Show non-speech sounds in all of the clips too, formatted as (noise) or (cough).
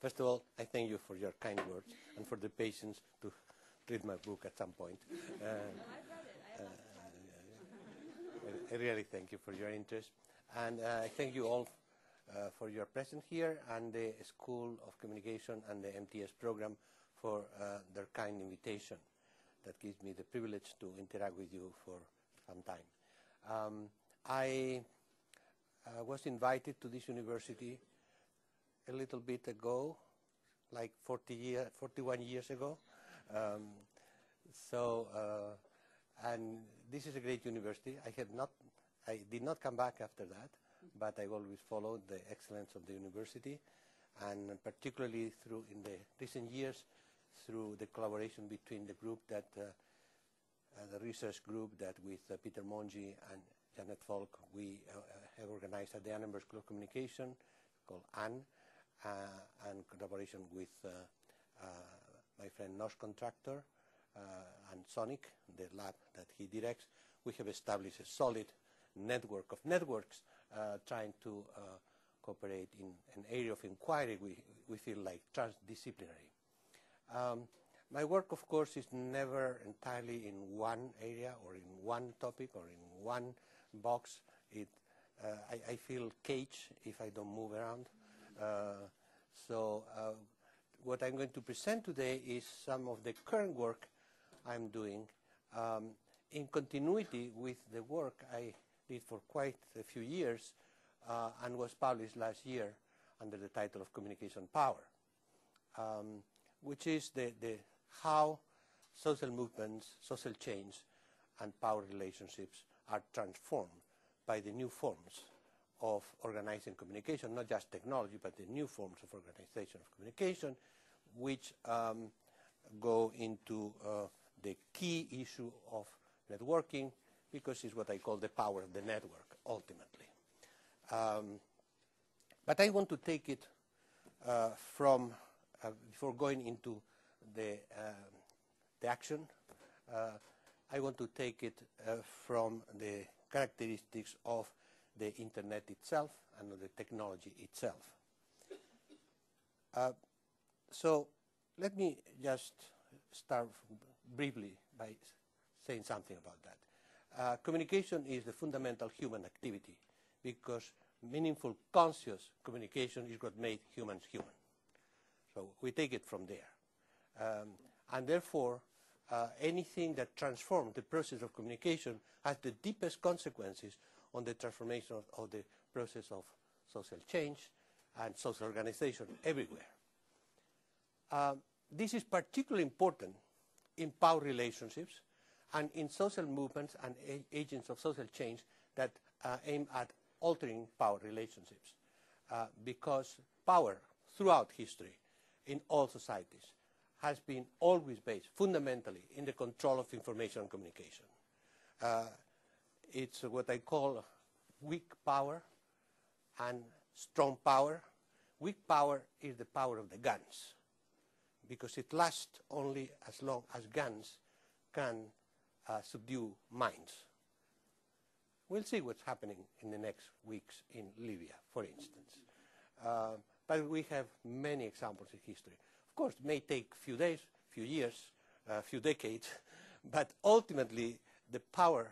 First of all, I thank you for your kind words and for the patience to read my book at some point. (laughs) Uh, uh, I really thank you for your interest. And uh, I thank you all uh, for your presence here and the School of Communication and the MTS program for uh, their kind invitation. That gives me the privilege to interact with you for some time. Um, I uh, was invited to this university a little bit ago, like 40 year, 41 years ago. Um, so, uh, and this is a great university. I have not, I did not come back after that, but I always followed the excellence of the university, and particularly through in the recent years, through the collaboration between the group that, uh, uh, the research group that with uh, Peter Monge and Janet Fulk, we uh, have organized at the Annenberg School of Communication called ANN, and collaboration with uh, uh, my friend Nosh Contractor and SONIC, the lab that he directs. We have established a solid network of networks trying to cooperate in an area of inquiry we, we feel like transdisciplinary. Um, my work, of course, is never entirely in one area or in one topic or in one box. It, uh, I, I, feel caged if I don't move around. Uh, so uh, what I'm going to present today is some of the current work I'm doing. Um, in continuity with the work I did for quite a few years uh, and was published last year under the title of Communication Power, um, which is the, the how social movements, social change, and power relationships are transformed by the new forms of organizing communication, not just technology, but the new forms of organization of communication, which um, go into uh, the key issue of networking, because it's what I call the power of the network, ultimately. Um, but I want to take it uh, from, uh, before going into the, uh, the action, uh, I want to take it uh, from the characteristics of the internet itself and the technology itself. Uh, so let me just start briefly by saying something about that. Uh, communication is the fundamental human activity because meaningful conscious communication is what made humans human. So we take it from there. Um, and therefore, uh, anything that transforms the process of communication has the deepest consequences on the transformation of, of the process of social change and social organization everywhere. Um, this is particularly important in power relationships and in social movements and agents of social change that uh, aim at altering power relationships. Uh, because power throughout history in all societies has been always based fundamentally in the control of information and communication. It's what I call weak power and strong power. Weak power is the power of the guns because it lasts only as long as guns can uh, subdue minds. We'll see what's happening in the next weeks in Libya, for instance. Uh, but we have many examples in history. Of course, it may take a few days, a few years, a uh, few decades, (laughs) but ultimately the power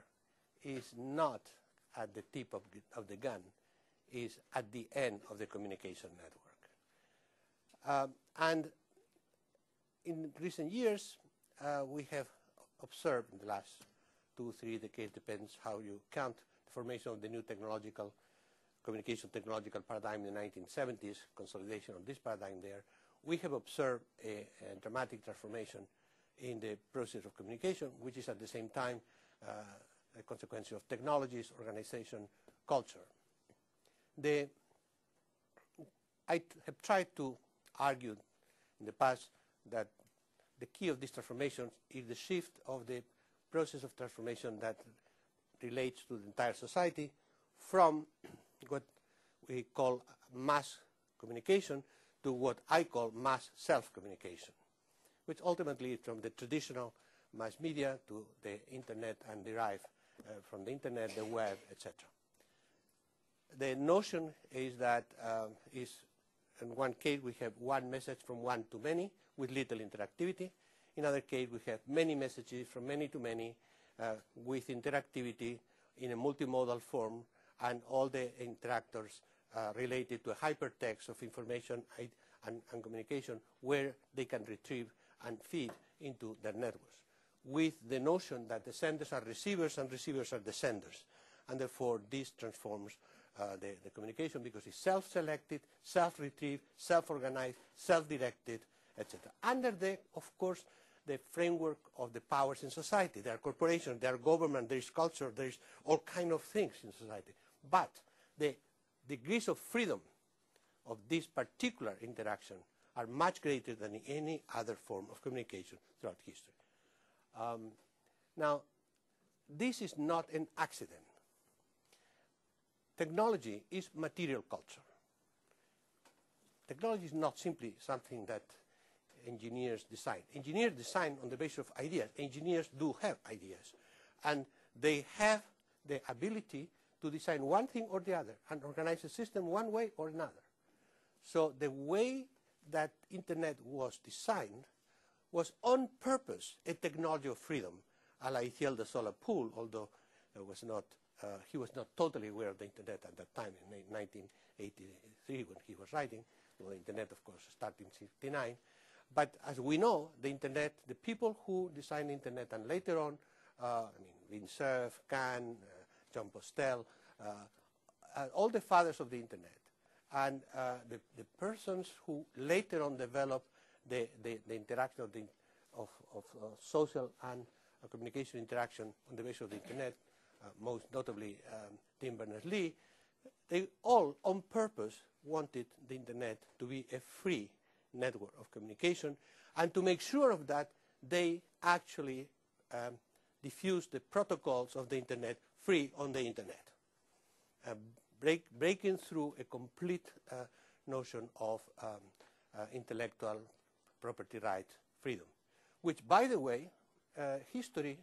is not at the tip of, of the gun, is at the end of the communication network. Um, and in recent years, uh, we have observed in the last two, three decades, depends how you count, the formation of the new technological, communication technological paradigm in the 1970s, consolidation of this paradigm there. We have observed a, a dramatic transformation in the process of communication, which is at the same time uh, a consequence of technologies, organization, culture. The, I have tried to argue in the past that the key of this transformation is the shift of the process of transformation that relates to the entire society from (clears throat) what we call mass communication to what I call mass self-communication, which ultimately from the traditional mass media to the internet and derive uh, from the internet, the web, etc. The notion is that um, is in one case, we have one message from one to many with little interactivity. In other case, we have many messages from many to many uh, with interactivity in a multimodal form and all the interactors uh, related to a hypertext of information and, and communication where they can retrieve and feed into their networks with the notion that the senders are receivers and receivers are the senders. And therefore, this transforms uh, the, the, communication because it's self-selected, self-retrieved, self-organized, self-directed, etc. Under the, of course, the framework of the powers in society. There are corporations, there are government, there is culture, there is all kind of things in society. But the degrees of freedom of this particular interaction are much greater than any other form of communication throughout history. Um, now, this is not an accident. Technology is material culture. Technology is not simply something that engineers design. Engineers design on the basis of ideas. Engineers do have ideas. And they have the ability to design one thing or the other and organize a system one way or another. So the way that Internet was designed was on purpose a technology of freedom, a la Ithiel de Sola Pool, although was not, uh, he was not totally aware of the Internet at that time in 1983 when he was writing. Well, the Internet, of course, started in 69. But as we know, the Internet, the people who designed the Internet and later on, uh, I mean, Vint Cerf, Kahn, uh, Jon Postel, uh, uh, all the fathers of the Internet, and uh, the, the persons who later on developed the, the, the interaction of, the, of, of uh, social and uh, communication interaction on the basis of the internet, uh, most notably um, Tim Berners-Lee, they all on purpose wanted the internet to be a free network of communication and to make sure of that they actually um, diffused the protocols of the internet free on the internet, uh, break, breaking through a complete uh, notion of um, uh, intellectual property right freedom, which, by the way, uh, history,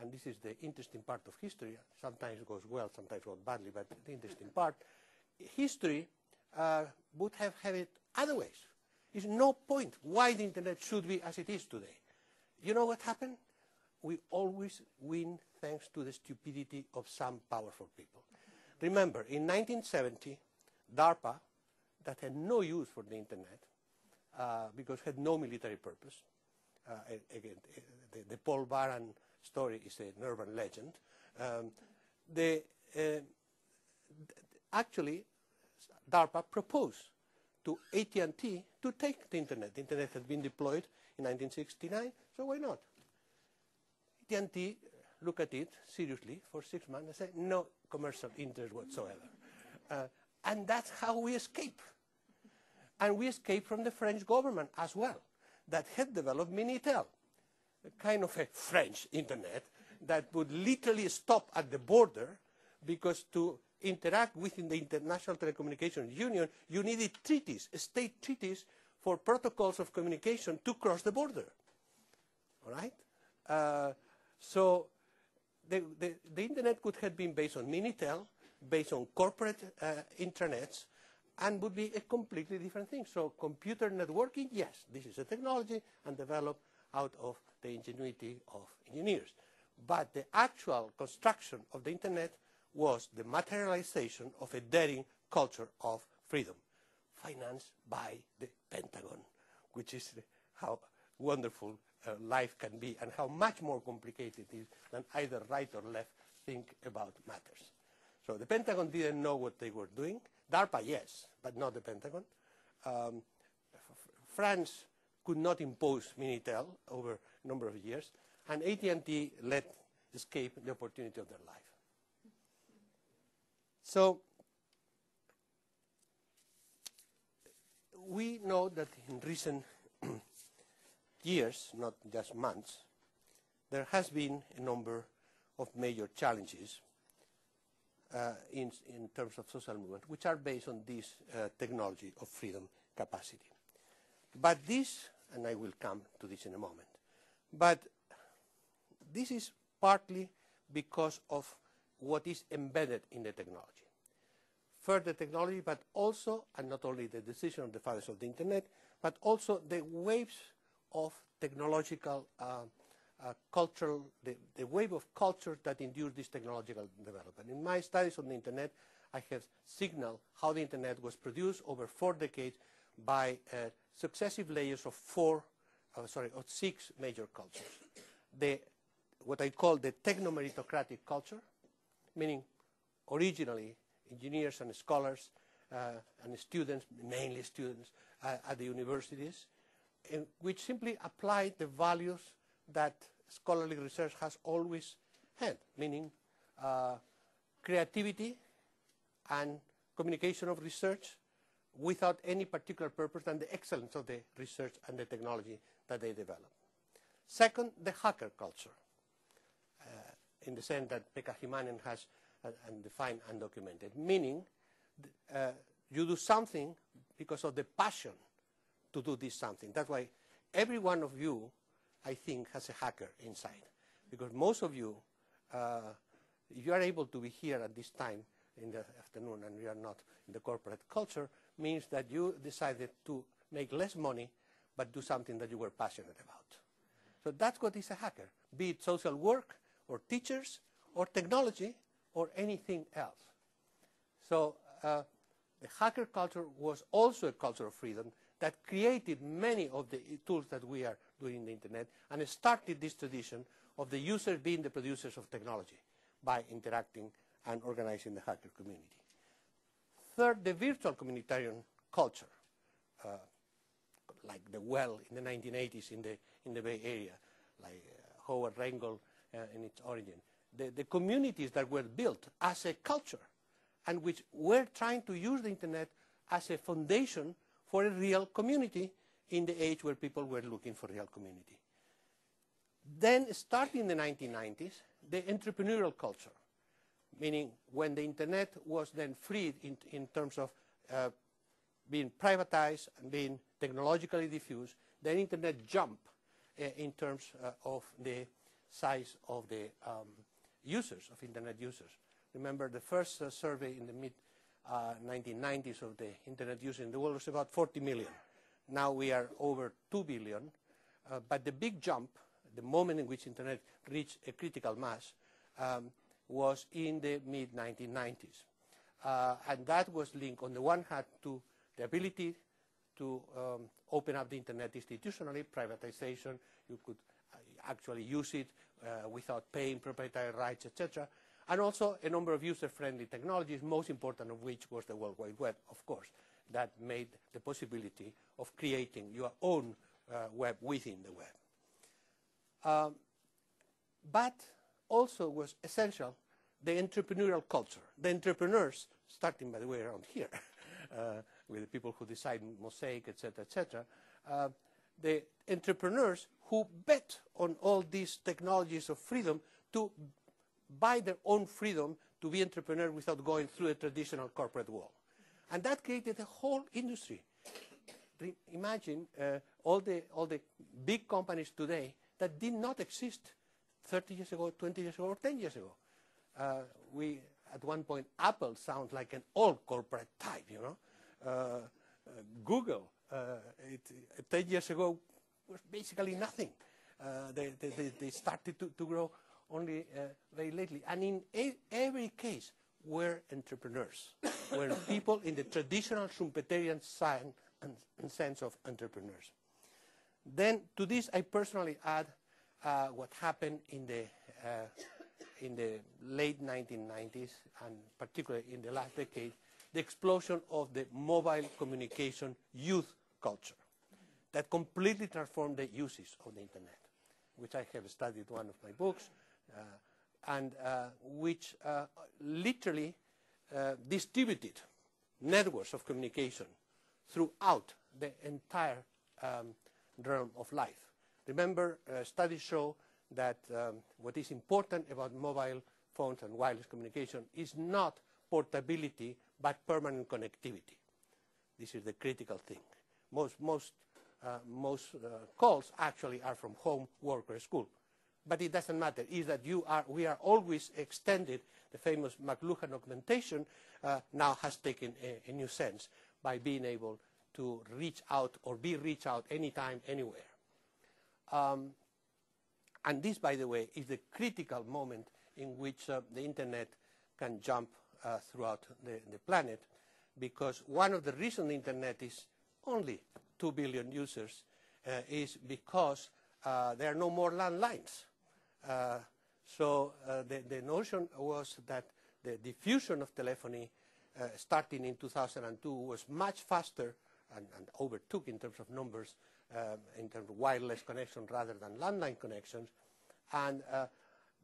and this is the interesting part of history, sometimes goes well, sometimes goes badly, but the interesting part, history uh, would have had it other ways. There's no point why the internet should be as it is today. You know what happened? We always win thanks to the stupidity of some powerful people. Remember, in 1970, DARPA, that had no use for the internet, uh, because it had no military purpose. Uh, again, the, the, Paul Baran story is an urban legend. Um, the, uh, actually, DARPA proposed to AT&T to take the internet. The internet had been deployed in 1969, so why not? AT&T looked at it seriously for six months and said, no commercial interest whatsoever. Uh, and that's how we escape. And we escaped from the French government as well, that had developed Minitel, a kind of a French internet that would literally stop at the border because to interact within the International Telecommunications Union, you needed treaties, state treaties for protocols of communication to cross the border. All right? Uh, so the, the, the, internet could have been based on Minitel, based on corporate uh, intranets, and would be a completely different thing. So computer networking, yes, this is a technology and developed out of the ingenuity of engineers. But the actual construction of the internet was the materialization of a daring culture of freedom, financed by the Pentagon, which is how wonderful uh, life can be and how much more complicated it is than either right or left think about matters. So the Pentagon didn't know what they were doing. DARPA, yes, but not the Pentagon. Um, France could not impose Minitel over a number of years, and AT&T let escape the opportunity of their life. So we know that in recent (clears throat) years, not just months, there has been a number of major challenges in, in, terms of social movement, which are based on this uh, technology of freedom capacity. But this, and I will come to this in a moment, but this is partly because of what is embedded in the technology. First, the technology, but also, and not only the decision of the fathers of the Internet, but also the waves of technological uh, uh, cultural, the, the, wave of culture that induced this technological development. In my studies on the Internet, I have signaled how the Internet was produced over four decades by uh, successive layers of four, uh, sorry, of six major cultures. The, what I call the techno-meritocratic culture, meaning originally engineers and scholars uh, and students, mainly students uh, at the universities, which simply applied the values that scholarly research has always had, meaning uh, creativity and communication of research without any particular purpose than the excellence of the research and the technology that they develop. Second, the hacker culture, uh, in the sense that Pekka Himanen has uh, defined and documented, meaning uh, you do something because of the passion to do this something. That's why every one of you, I think, has a hacker inside. Because most of you, uh, if you are able to be here at this time in the afternoon and you are not in the corporate culture, means that you decided to make less money but do something that you were passionate about. So that's what is a hacker, be it social work or teachers or technology or anything else. So uh, the hacker culture was also a culture of freedom that created many of the tools that we are in the internet and started this tradition of the users being the producers of technology by interacting and organizing the hacker community. Third, the virtual communitarian culture, uh, like the well in the 1980s in the, in the Bay Area, like uh, Howard Rheingold uh, in its origin. The, the communities that were built as a culture and which were trying to use the internet as a foundation for a real community in the age where people were looking for real community. Then, starting in the 1990s, the entrepreneurial culture meaning when the internet was then freed in, in terms of uh, being privatized and being technologically diffused, the internet jumped uh, in terms uh, of the size of the um, users, of internet users. Remember the first uh, survey in the mid 1990s uh, of the internet users in the world was about 40 million. Now we are over 2 billion, uh, but the big jump, the moment in which internet reached a critical mass, um, was in the mid-1990s. Uh, and that was linked, on the one hand, to the ability to um, open up the internet institutionally, privatization, you could uh, actually use it uh, without paying proprietary rights, etc. And also a number of user-friendly technologies, most important of which was the World Wide Web, of course, that made the possibility of creating your own uh, web within the web. Um, but also was essential the entrepreneurial culture. The entrepreneurs, starting by the way around here, (laughs) uh, with the people who decide Mosaic, etc., etc., uh, the entrepreneurs who bet on all these technologies of freedom to buy their own freedom to be entrepreneur without going through a traditional corporate wall. And that created a whole industry. Imagine uh, all, the, all the big companies today that did not exist 30 years ago, 20 years ago, or 10 years ago. Uh, we, at one point, Apple sounds like an old corporate type, you know. Uh, uh Google, uh, it, 10 years ago, was basically nothing. Uh, they, they, they, started to, to grow only very lately. And in every case, were entrepreneurs, were people in the traditional Schumpeterian sign and, and sense of entrepreneurs. Then to this, I personally add uh, what happened in the, uh, in the late 1990s and particularly in the last decade, the explosion of the mobile communication youth culture that completely transformed the uses of the internet, which I have studied one of my books, uh, and uh, which uh, literally uh, distributed networks of communication throughout the entire um, realm of life. Remember, uh, studies show that um, what is important about mobile phones and wireless communication is not portability, but permanent connectivity. This is the critical thing. Most, most, uh, most uh, calls actually are from home, work, or school. But it doesn't matter, is that you are, we are always extended, the famous McLuhan augmentation uh, now has taken a, a, new sense by being able to reach out or be reached out anytime, anywhere. Um, and this, by the way, is the critical moment in which uh, the internet can jump uh, throughout the, the planet because one of the reasons the internet is only 2 billion users uh, is because uh, there are no more landlines. Uh, so uh, the, the, notion was that the diffusion of telephony uh, starting in 2002 was much faster and, and overtook in terms of numbers, um, in terms of wireless connection rather than landline connections. And uh,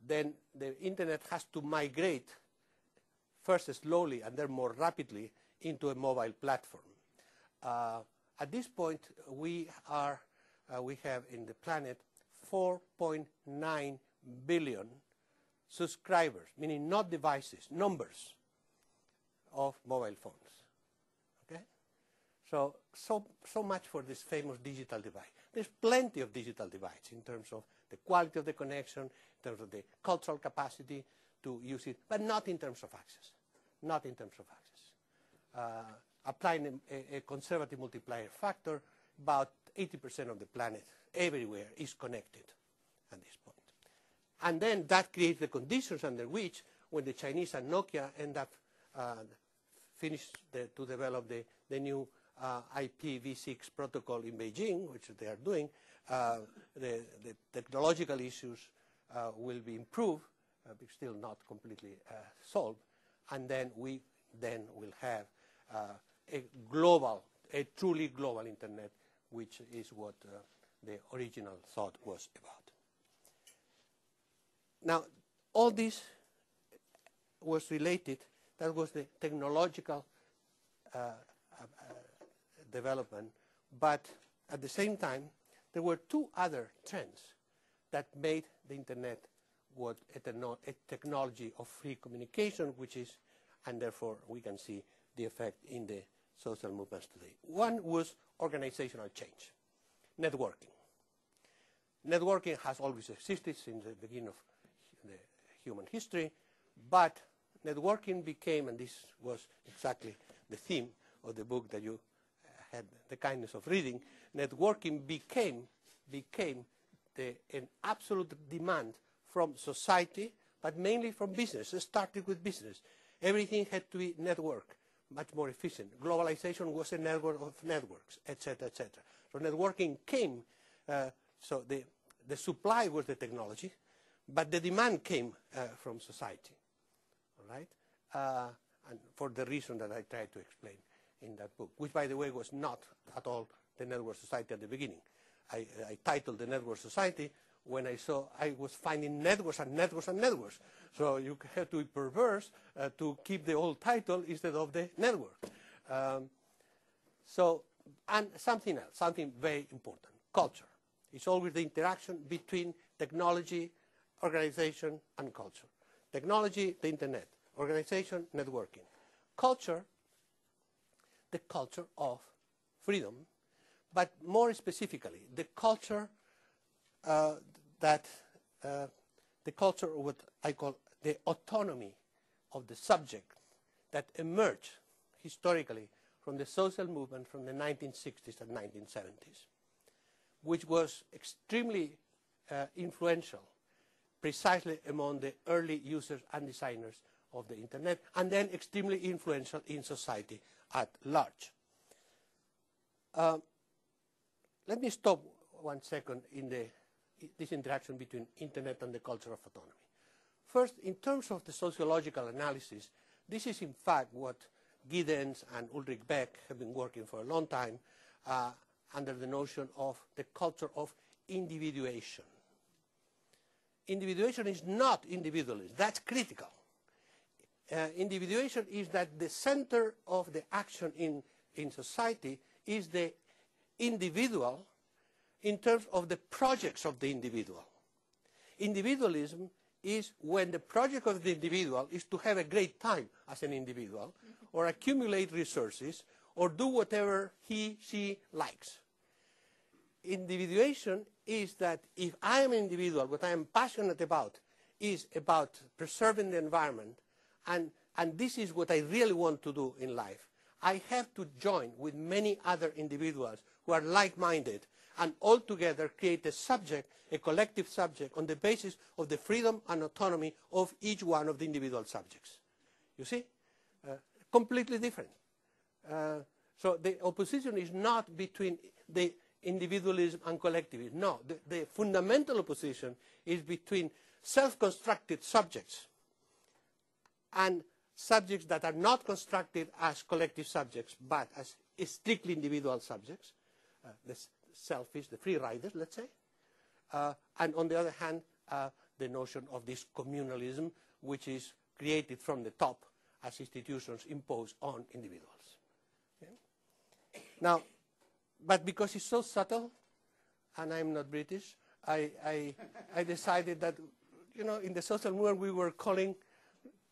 then the internet has to migrate first slowly and then more rapidly into a mobile platform. Uh, at this point, we are uh, we have in the planet 4.9 billion subscribers, meaning not devices, numbers of mobile phones. Okay? So, so, so much for this famous digital divide. There's plenty of digital divides in terms of the quality of the connection, in terms of the cultural capacity to use it, but not in terms of access. Not in terms of access. Uh, applying a, a conservative multiplier factor, about 80% of the planet everywhere is connected at this point. And then that creates the conditions under which, when the Chinese and Nokia end up uh, finish the, to develop the, the new uh, IPv6 protocol in Beijing, which they are doing, uh, the, the, technological issues uh, will be improved, uh, but still not completely uh, solved, and then we then will have a global, a truly global internet, which is what the original thought was about. Now, all this was related, that was the technological uh, uh, development, but at the same time, there were two other trends that made the internet what a, technology of free communication, which is, and therefore we can see the effect in the social movements today. One was organizational change networking. Networking has always existed since the beginning of human history, but networking became, and this was exactly the theme of the book that you had the kindness of reading, networking became, became the, an absolute demand from society, but mainly from business. It started with business. Everything had to be networked, much more efficient. Globalization was a network of networks, etc., etc. So networking came, uh, so the, the supply was the technology, but the demand came uh, from society, all right? Uh, and for the reason that I tried to explain in that book, which, by the way, was not at all the network society at the beginning. I, I titled the network society when I saw I was finding networks and networks and networks. So you have to be perverse uh, to keep the old title instead of the network. Um, so and something else, something very important, culture. It's always the interaction between technology, organization, and culture. Technology, the internet. Organization, networking. Culture, the culture of freedom, but more specifically, the culture uh, that, uh, the culture of what I call the autonomy of the subject that emerged historically from the social movement from the 1960s and 1970s, which was extremely uh, influential precisely among the early users and designers of the internet, and then extremely influential in society at large. Uh, let me stop one second in the, this interaction between internet and the culture of autonomy. First, in terms of the sociological analysis, this is in fact what Giddens and Ulrich Beck have been working for a long time uh, under the notion of the culture of individuation. Individuation is not individualism. That's critical. Uh, individuation is that the center of the action in, in society is the individual in terms of the projects of the individual. Individualism is when the project of the individual is to have a great time as an individual or accumulate resources or do whatever he, she likes. Individuation is that if I am an individual, what I am passionate about is about preserving the environment, and, and this is what I really want to do in life. I have to join with many other individuals who are like-minded and all together create a subject, a collective subject, on the basis of the freedom and autonomy of each one of the individual subjects. You see? Uh, completely different. Uh, so the opposition is not between the individualism and collectivism. No, the, the fundamental opposition is between self-constructed subjects and subjects that are not constructed as collective subjects, but as strictly individual subjects, uh, the selfish, the free riders, let's say. Uh, and on the other hand, uh, the notion of this communalism, which is created from the top as institutions impose on individuals. Okay? Now, but because it's so subtle, and I'm not British, I, I, I decided that, you know, in the social movement we were calling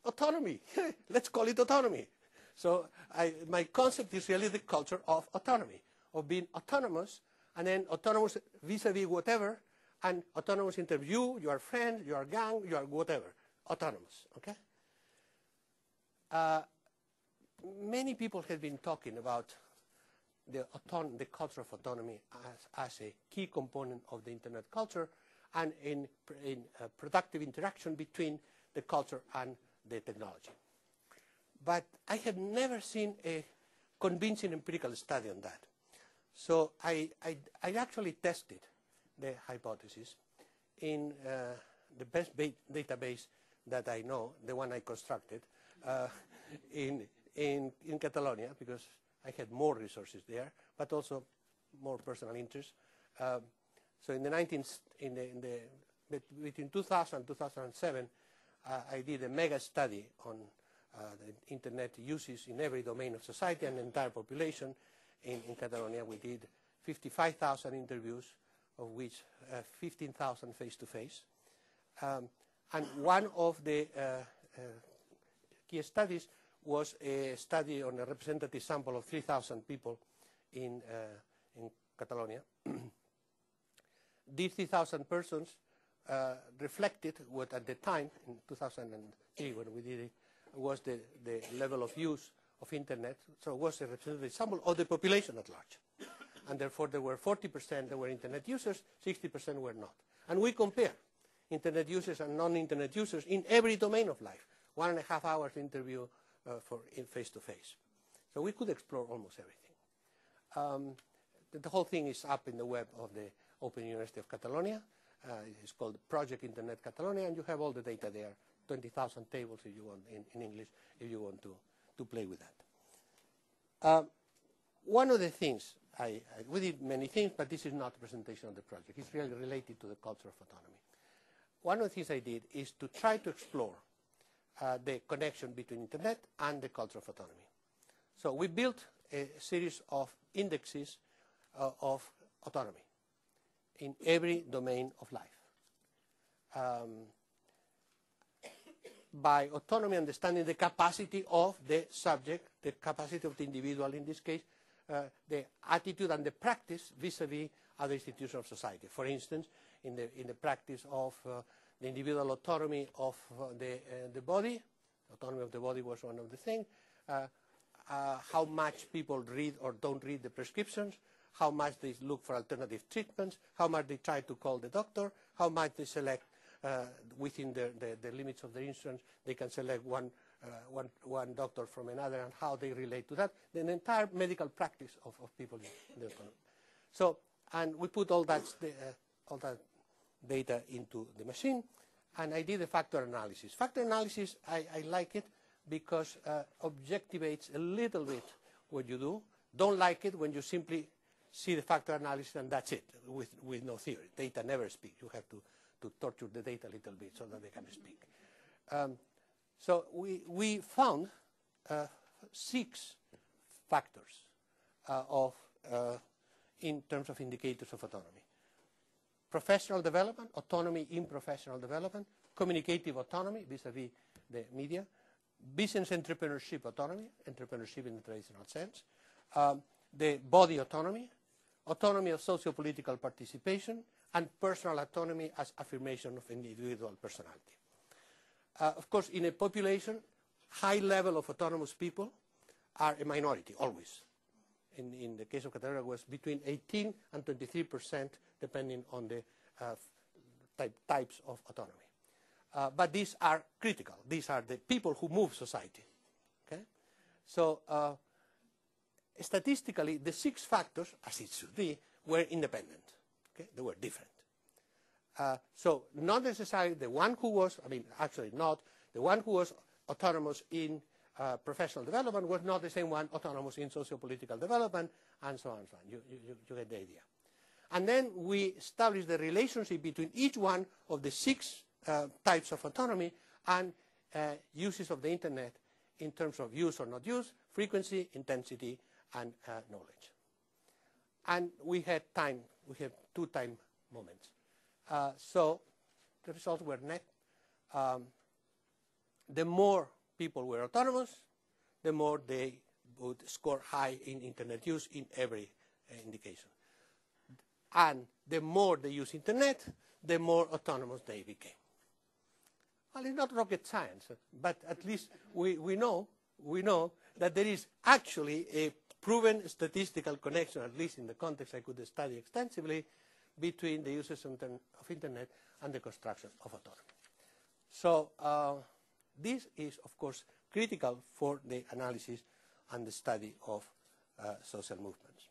autonomy. (laughs) Let's call it autonomy. So I, my concept is really the culture of autonomy, of being autonomous, and then autonomous vis-a-vis -vis whatever, and autonomous interview, your friend, your gang, your whatever, autonomous, okay? Uh, many people have been talking about the, the culture of autonomy as, as, a key component of the internet culture and in, in uh, productive interaction between the culture and the technology. But I have never seen a convincing empirical study on that. So I, I, I actually tested the hypothesis in uh, the best database that I know, the one I constructed, uh, (laughs) in, in, in Catalonia, because I had more resources there, but also more personal interest. Um, so in the 19th, in the, in the, between 2000 and 2007, uh, I did a mega study on uh, the internet uses in every domain of society and the entire population. In, in Catalonia, we did 55,000 interviews, of which uh, 15,000 face-to-face. Um, and one of the uh, uh, key studies was a study on a representative sample of 3,000 people in, uh, in Catalonia. (clears throat) These 3,000 persons uh, reflected what at the time, in 2003 when we did it, was the, the level of use of internet. So it was a representative sample of the population at large. And therefore there were 40% that were internet users, 60% were not. And we compare internet users and non-internet users in every domain of life. One and a half hours interview uh, for face-to-face. So we could explore almost everything. Um, the, the, whole thing is up in the web of the Open University of Catalonia. Uh, it's called Project Internet Catalonia, and you have all the data there, 20,000 tables if you want in, in, English, if you want to, to play with that. Um, one of the things, I, I, we did many things, but this is not a presentation of the project. It's really related to the culture of autonomy. One of the things I did is to try to explore uh, the connection between internet and the culture of autonomy. So we built a series of indexes uh, of autonomy in every domain of life. Um, by autonomy, understanding the capacity of the subject, the capacity of the individual in this case, uh, the attitude and the practice vis-a-vis -vis other institutions of society. For instance, in the, in the practice of uh, the individual autonomy of uh, the, uh, the body, autonomy of the body was one of the things, uh, how much people read or don't read the prescriptions, how much they look for alternative treatments, how much they try to call the doctor, how much they select uh, within the, the, the, limits of the insurance, they can select one, uh, one, one doctor from another and how they relate to that, the entire medical practice of, of people in the economy. So, and we put all that, uh, all that data into the machine, and I did a factor analysis. Factor analysis, I, I like it because uh, objectivates a little bit what you do. Don't like it when you simply see the factor analysis and that's it, with, with no theory. Data never speak. You have to, to torture the data a little bit so that they can speak. Um, so we, we found uh, six factors uh, of, uh, in terms of indicators of autonomy professional development, autonomy in professional development, communicative autonomy vis-a-vis -vis the media, business entrepreneurship autonomy, entrepreneurship in the traditional sense, um, the body autonomy, autonomy of socio-political participation, and personal autonomy as affirmation of individual personality. Uh, of course, in a population, high level of autonomous people are a minority, always. In, in the case of Catalonia, was between 18 and 23 percent, depending on the uh, type, types of autonomy. Uh, but these are critical. These are the people who move society. Okay? So uh, statistically, the six factors, as it should be, were independent. Okay? They were different. Uh, so not necessarily the one who was, I mean, actually not, the one who was autonomous in uh, professional development was not the same one autonomous in socio-political development, and so on and so on. You, you, you get the idea. And then we established the relationship between each one of the six uh, types of autonomy and uh, uses of the internet in terms of use or not use, frequency, intensity, and uh, knowledge. And we had time, we have two time moments. Uh, so the results were net. Um, the more people were autonomous, the more they would score high in internet use in every uh, indication. And the more they use internet, the more autonomous they became. Well, it's not rocket science, but at least we, we know we know that there is actually a proven statistical connection, at least in the context I could study extensively, between the uses of internet and the construction of autonomy. So uh, this is, of course, critical for the analysis and the study of uh, social movements.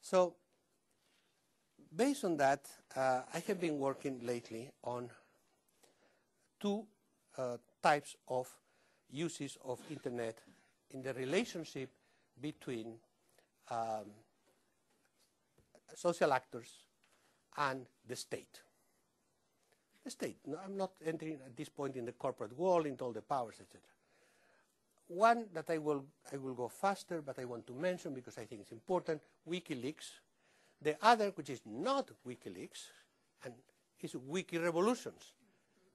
So based on that, uh, I have been working lately on two uh, types of uses of internet in the relationship between um, social actors and the state. The state. No, I'm not entering at this point in the corporate world, into all the powers, etc. One that I will, I will go faster, but I want to mention because I think it's important, WikiLeaks. The other, which is not WikiLeaks, and is Wiki Revolutions.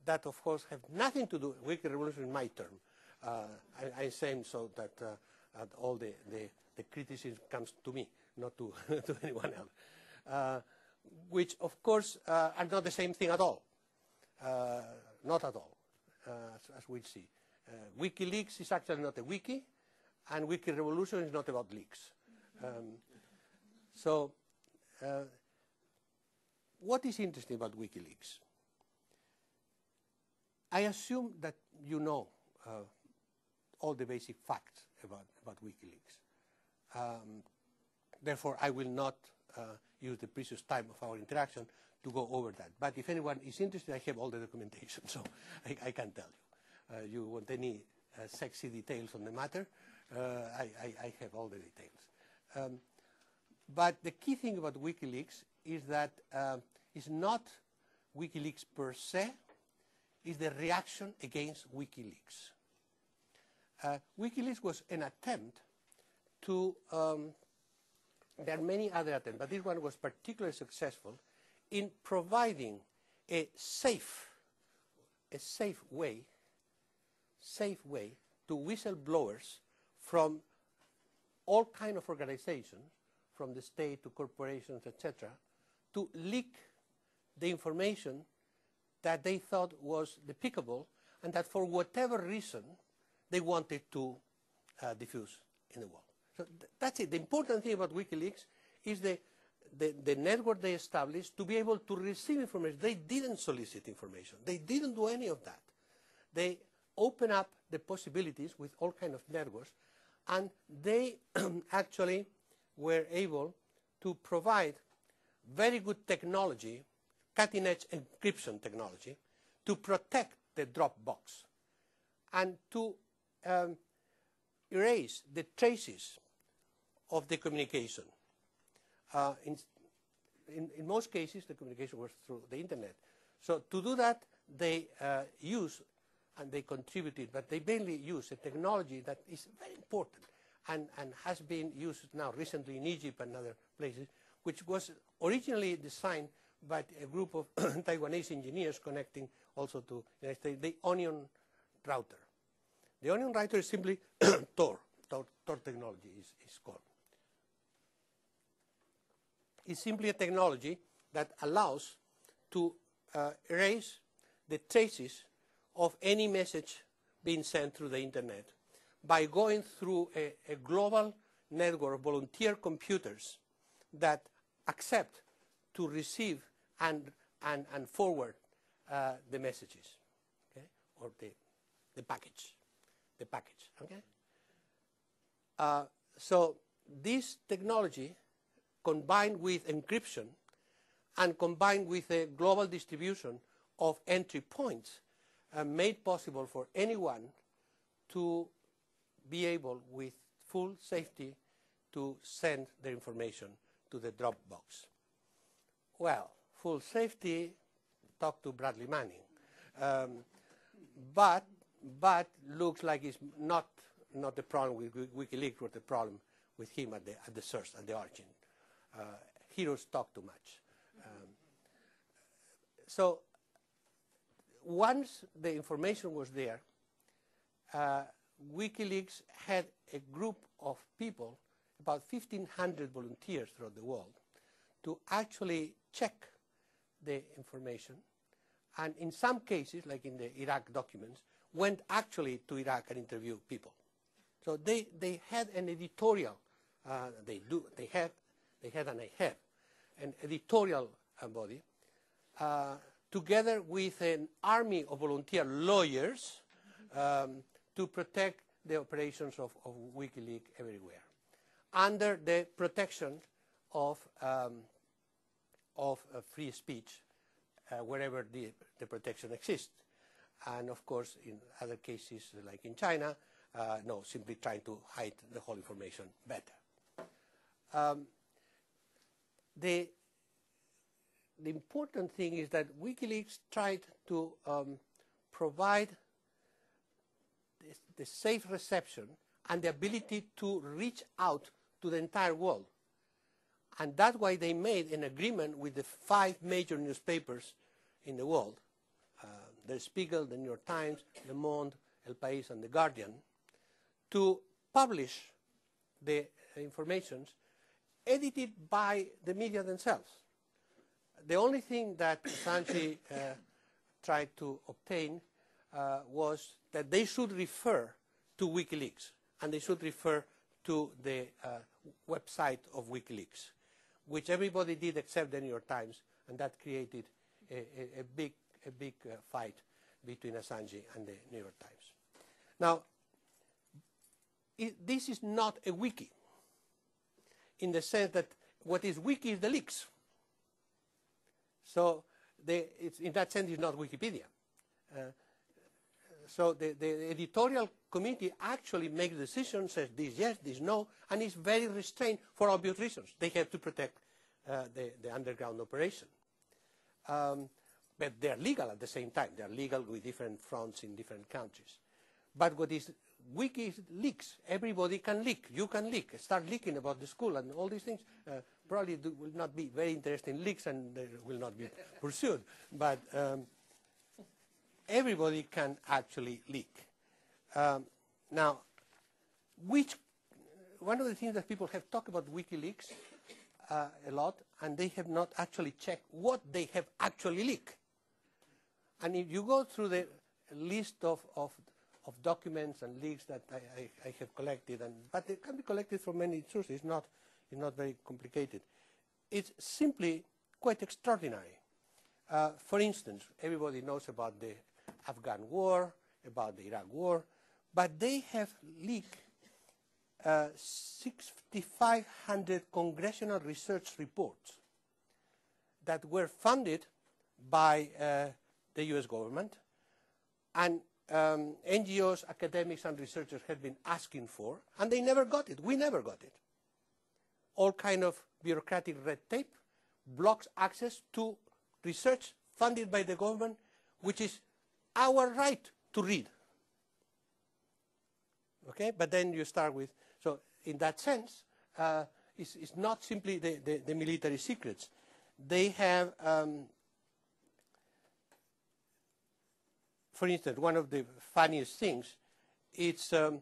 That, of course, have nothing to do, Wiki Revolution in my term, uh, I, I say so that, uh, all the, the, the, criticism comes to me, not to, (laughs) to anyone else. Uh, which, of course, are not the same thing at all. not at all, as, as we see. WikiLeaks is actually not a wiki, and Wiki Revolution is not about leaks. Um, so, uh, what is interesting about WikiLeaks? I assume that you know uh, all the basic facts about, about WikiLeaks. Um, therefore, I will not uh, use the precious time of our interaction to go over that. But if anyone is interested, I have all the documentation, (laughs) so I, I can tell you. Uh, you want any uh, sexy details on the matter, uh, I, I, I, have all the details. Um, but the key thing about WikiLeaks is that uh, it's not WikiLeaks per se, it's the reaction against WikiLeaks. Uh, WikiLeaks was an attempt to, um, there are many other attempts, but this one was particularly successful in providing a safe, a safe way, safe way to whistleblowers from all kind of organizations, from the state to corporations, etc., to leak the information that they thought was depicable and that for whatever reason they wanted to uh, diffuse in the world. So th that's it. The important thing about WikiLeaks is the, the, the, network they established to be able to receive information. They didn't solicit information. They didn't do any of that. They open up the possibilities with all kind of networks, and they (clears throat) actually were able to provide very good technology, cutting-edge encryption technology, to protect the Dropbox and to um, erase the traces of the communication. Uh, in, in, in, most cases, the communication was through the internet. So to do that, they uh, use and they contributed, but they mainly use a technology that is very important and, and has been used now recently in Egypt and other places, which was originally designed by a group of (clears throat) Taiwanese engineers connecting also to the United States, the onion router. The onion router is simply (clears throat) Tor. Tor, Tor technology is, is called. It's simply a technology that allows to uh, erase the traces of any message being sent through the internet by going through a, a global network of volunteer computers that accept to receive and, and, and forward uh, the messages, okay, or the, the package, the package, okay? Uh, so this technology combined with encryption and combined with a global distribution of entry points uh, made possible for anyone to be able with full safety to send their information to the Dropbox. Well, full safety, talk to Bradley Manning. Um, but, but looks like it's not, not the problem with WikiLeaks, but the problem with him at the, at the source, at the origin. Uh, heroes talk too much. Um, so once the information was there, uh, WikiLeaks had a group of people, about 1,500 volunteers throughout the world, to actually check the information. And in some cases, like in the Iraq documents, went actually to Iraq and interviewed people. So they, they had an editorial, uh, they do, they have, they had and they have an editorial uh, body, uh, together with an army of volunteer lawyers um, to protect the operations of, of WikiLeaks everywhere, under the protection of, um, of uh, free speech uh, wherever the, the protection exists. And of course, in other cases, like in China, uh, no, simply trying to hide the whole information better. Um, the, the important thing is that WikiLeaks tried to um, provide the, the safe reception and the ability to reach out to the entire world. And that's why they made an agreement with the five major newspapers in the world, uh, the Spiegel, the New York Times, Le Monde, El País, and The Guardian, to publish the informations edited by the media themselves. The only thing that Assange uh, tried to obtain uh, was that they should refer to WikiLeaks and they should refer to the uh, website of WikiLeaks, which everybody did except the New York Times, and that created a, a, a big, a big uh, fight between Assange and the New York Times. Now, it, this is not a wiki in the sense that what is wiki is the leaks. So the, in that sense, it's not Wikipedia. Uh, so the, the, editorial committee actually makes decisions, says this yes, this no, and is very restrained for obvious reasons. They have to protect uh, the, the, underground operation. Um, but they're legal at the same time. They're legal with different fronts in different countries. But what is wiki leaks. Everybody can leak. You can leak. Start leaking about the school and all these things. Uh, probably do, will not be very interesting leaks and they will not be pursued. But um, everybody can actually leak. Um, now, which one of the things that people have talked about WikiLeaks uh, a lot, and they have not actually checked what they have actually leaked. And if you go through the list of, of, of documents and leaks that I, I, I, have collected, and, but they can be collected from many sources, it's not, it's not very complicated. It's simply quite extraordinary. Uh, for instance, everybody knows about the Afghan war, about the Iraq war, but they have leaked uh, 6,500 congressional research reports that were funded by uh, the US government and um, NGOs, academics, and researchers had been asking for, and they never got it. We never got it. All kind of bureaucratic red tape blocks access to research funded by the government, which is our right to read. Okay, but then you start with, so in that sense, uh, it's, it's, not simply the, the, the, military secrets. They have, um, for instance, one of the funniest things, it's um,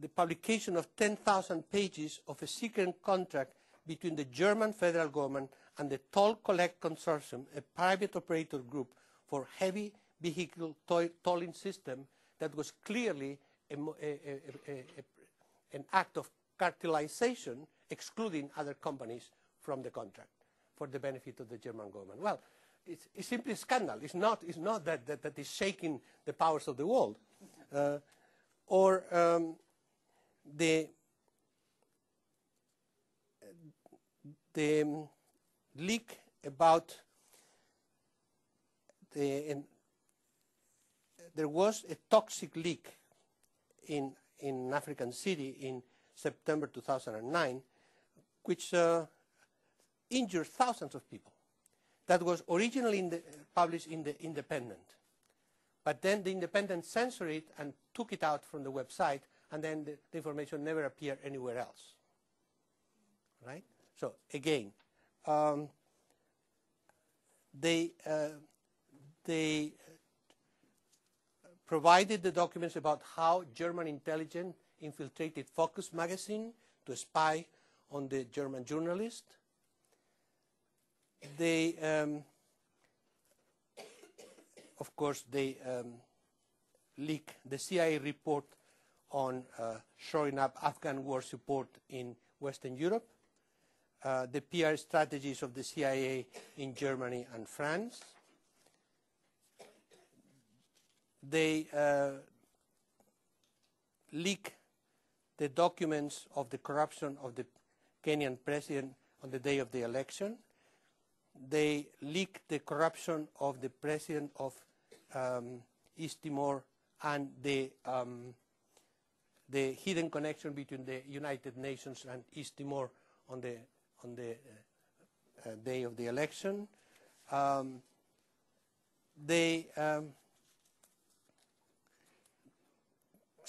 the publication of 10,000 pages of a secret contract between the German federal government and the Toll Collect Consortium, a private operator group for heavy vehicle tolling system that was clearly a, a, a, an act of cartelization, excluding other companies from the contract for the benefit of the German government. Well, it's, it's simply a scandal. It's not, it's not that, that, that is shaking the powers of the world. Uh, or um, the, the leak about the, there was a toxic leak in, in African city in September 2009, which uh, injured thousands of people. That was originally in the, published in the Independent. But then the Independent censored it and took it out from the website, and then the, the information never appeared anywhere else. Right? So again, um, they, uh, they provided the documents about how German intelligence infiltrated Focus magazine to spy on the German journalist. They, um, of course, they um, leak the CIA report on uh, up Afghan war support in Western Europe, uh, the PR strategies of the CIA in Germany and France. They uh, leak the documents of the corruption of the Kenyan president on the day of the election. They leak the corruption of the president of um, East Timor and the, um, the hidden connection between the United Nations and East Timor on the, on the uh, uh, day of the election. Um, they um,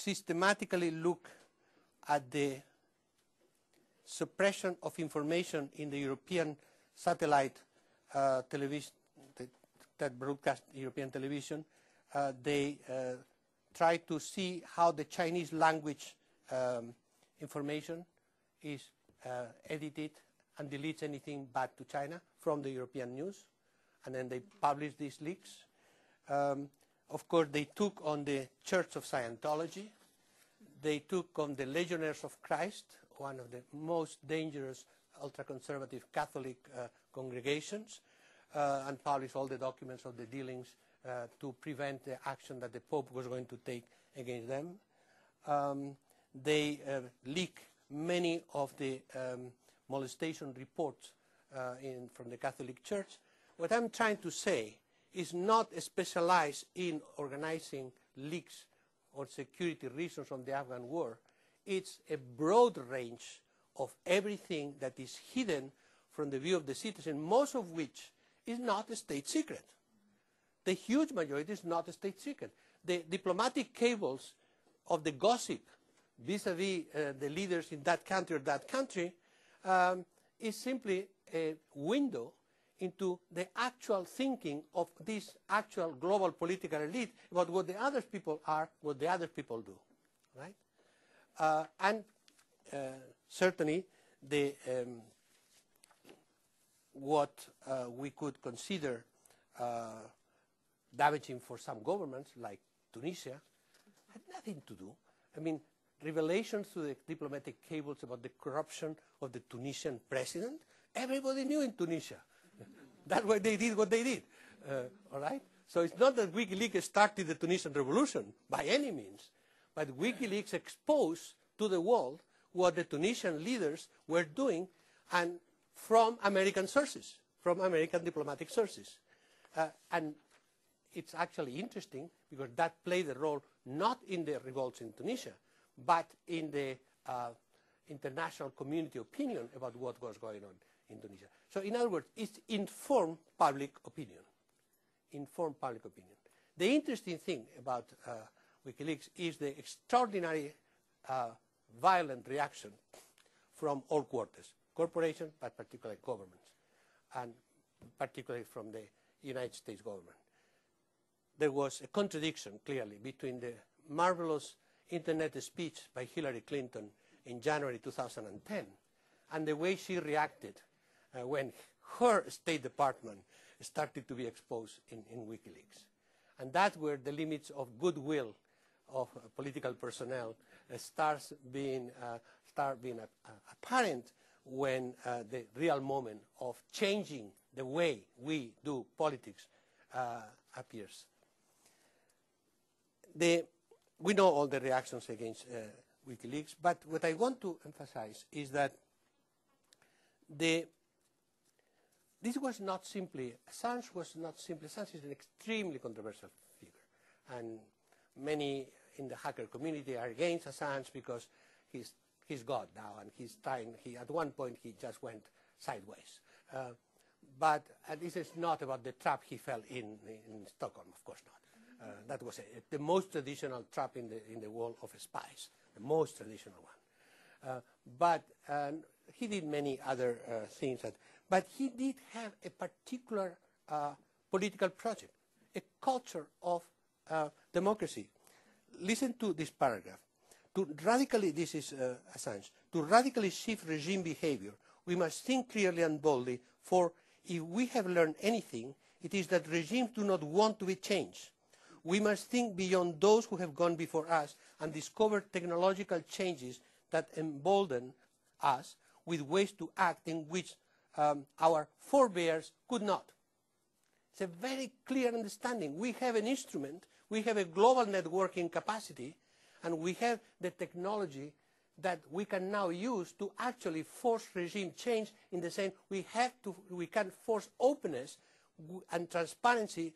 systematically look at the suppression of information in the European satellite uh, television that, broadcast European television. Uh, they uh, try to see how the Chinese language um, information is uh, edited and deletes anything bad to China from the European news. And then they publish these leaks. Um, of course, they took on the Church of Scientology, they took on the Legionnaires of Christ, one of the most dangerous ultra-conservative Catholic uh, congregations, uh, and published all the documents of the dealings uh, to prevent the action that the Pope was going to take against them. Um, they uh, leak many of the um, molestation reports uh, in, from the Catholic Church. What I'm trying to say is not specialized in organizing leaks or security reasons on the Afghan war, it's a broad range of everything that is hidden from the view of the citizen, most of which is not a state secret. The huge majority is not a state secret. The diplomatic cables of the gossip vis-a-vis -vis, uh, the leaders in that country or that country um, is simply a window into the actual thinking of this actual global political elite about what the other people are, what the other people do, right? Uh, and uh, certainly the um, what uh, we could consider uh, damaging for some governments, like Tunisia, had nothing to do. I mean, revelations through the diplomatic cables about the corruption of the Tunisian president, everybody knew in Tunisia that's why they did what they did. Uh, all right? So it's not that WikiLeaks started the Tunisian revolution by any means, but WikiLeaks exposed to the world what the Tunisian leaders were doing and from American sources, from American diplomatic sources. Uh, and it's actually interesting because that played a role not in the revolts in Tunisia, but in the uh, international community opinion about what was going on in Tunisia. So in other words, it's informed public opinion. Informed public opinion. The interesting thing about uh, WikiLeaks is the extraordinary uh, violent reaction from all quarters, corporations, but particularly governments, and particularly from the United States government. There was a contradiction, clearly, between the marvelous internet speech by Hillary Clinton in January 2010 and the way she reacted uh, when her State Department started to be exposed in, in WikiLeaks. And that's where the limits of goodwill of uh, political personnel uh, starts being, uh, start being apparent when uh, the real moment of changing the way we do politics uh, appears. The, we know all the reactions against uh, WikiLeaks, but what I want to emphasize is that the, this was not simply, Assange was not simply, Assange is an extremely controversial figure. And many in the hacker community are against Assange because he's, he's God now and he's trying, he, at one point he just went sideways. Uh, but this is not about the trap he fell in in Stockholm, of course not. Uh, that was a, the most traditional trap in the, in the world of spies, the most traditional one. Uh, but he did many other uh, things. That, but he did have a particular uh, political project, a culture of uh, democracy. Listen to this paragraph. To radically, this is Assange, to radically shift regime behavior, we must think clearly and boldly, for if we have learned anything, it is that regimes do not want to be changed. We must think beyond those who have gone before us and discover technological changes that embolden us with ways to act in which um, our forebears could not. It's a very clear understanding. We have an instrument, we have a global networking capacity, and we have the technology that we can now use to actually force regime change in the sense we have to we can force openness and transparency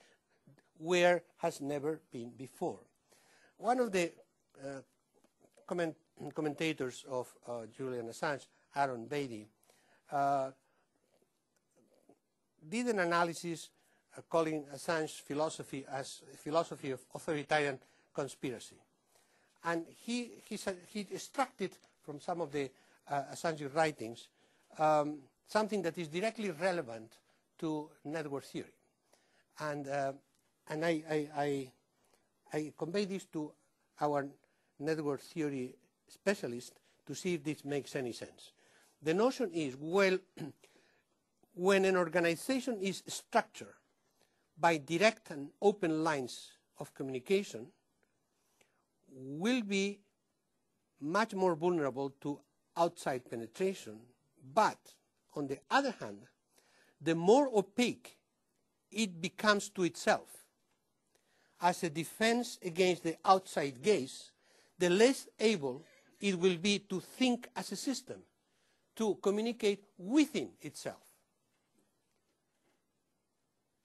where has never been before. One of the uh, comment, commentators of uh, Julian Assange, Aaron Bady, uh, did an analysis uh, calling Assange's philosophy as philosophy of authoritarian conspiracy and he, he, he extracted from some of the uh, Assange writings um, something that is directly relevant to network theory. And, uh, and I, I, I, I convey this to our network theory specialist to see if this makes any sense. The notion is, well, (clears throat) when an organization is structured by direct and open lines of communication, will be much more vulnerable to outside penetration. But on the other hand, the more opaque it becomes to itself as a defense against the outside gaze, the less able it will be to think as a system, to communicate within itself.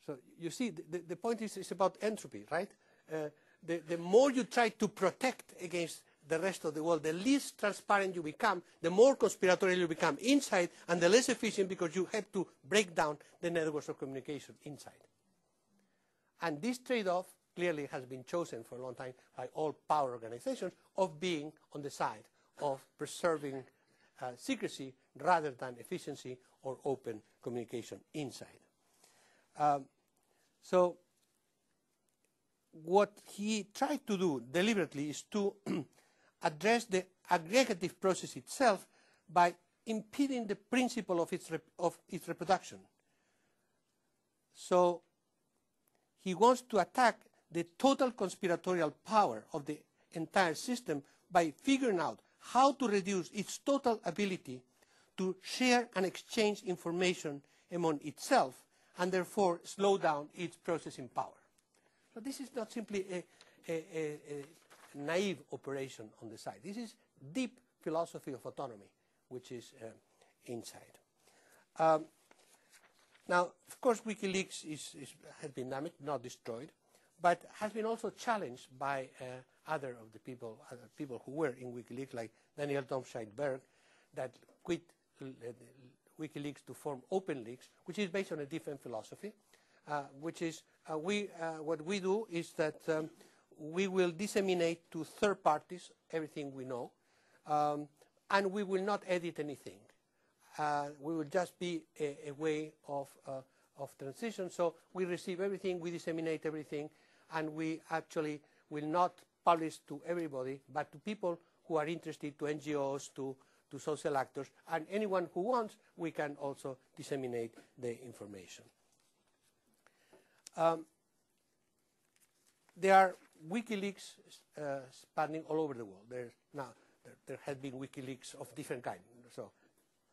So you see, the, the point is, is about entropy, right? Uh, the, the more you try to protect against the rest of the world, the least transparent you become, the more conspiratorial you become inside, and the less efficient because you have to break down the networks of communication inside. And this trade-off clearly has been chosen for a long time by all power organizations of being on the side of preserving uh, secrecy rather than efficiency or open communication inside. Um, so what he tried to do deliberately is to (clears throat) address the aggregative process itself by impeding the principle of its, of its reproduction. So he wants to attack the total conspiratorial power of the entire system by figuring out how to reduce its total ability to share and exchange information among itself and therefore slow down its processing power. So this is not simply a, a, a, a naive operation on the side. This is deep philosophy of autonomy, which is uh, inside. Um, now, of course, WikiLeaks is, is, has been damaged, not destroyed, but has been also challenged by uh, other of the people, other people who were in WikiLeaks, like Daniel Domscheit-Berg, that quit uh, WikiLeaks to form OpenLeaks, which is based on a different philosophy. Uh, which is uh, we, uh, what we do is that um, we will disseminate to third parties everything we know, um, and we will not edit anything. Uh, we will just be a, a way of, uh, of transition. So we receive everything, we disseminate everything, and we actually will not publish to everybody, but to people who are interested, to NGOs, to, to social actors, and anyone who wants, we can also disseminate the information. Um, there are WikiLeaks uh, spanning all over the world. There's now there, there have been WikiLeaks of different kind. So,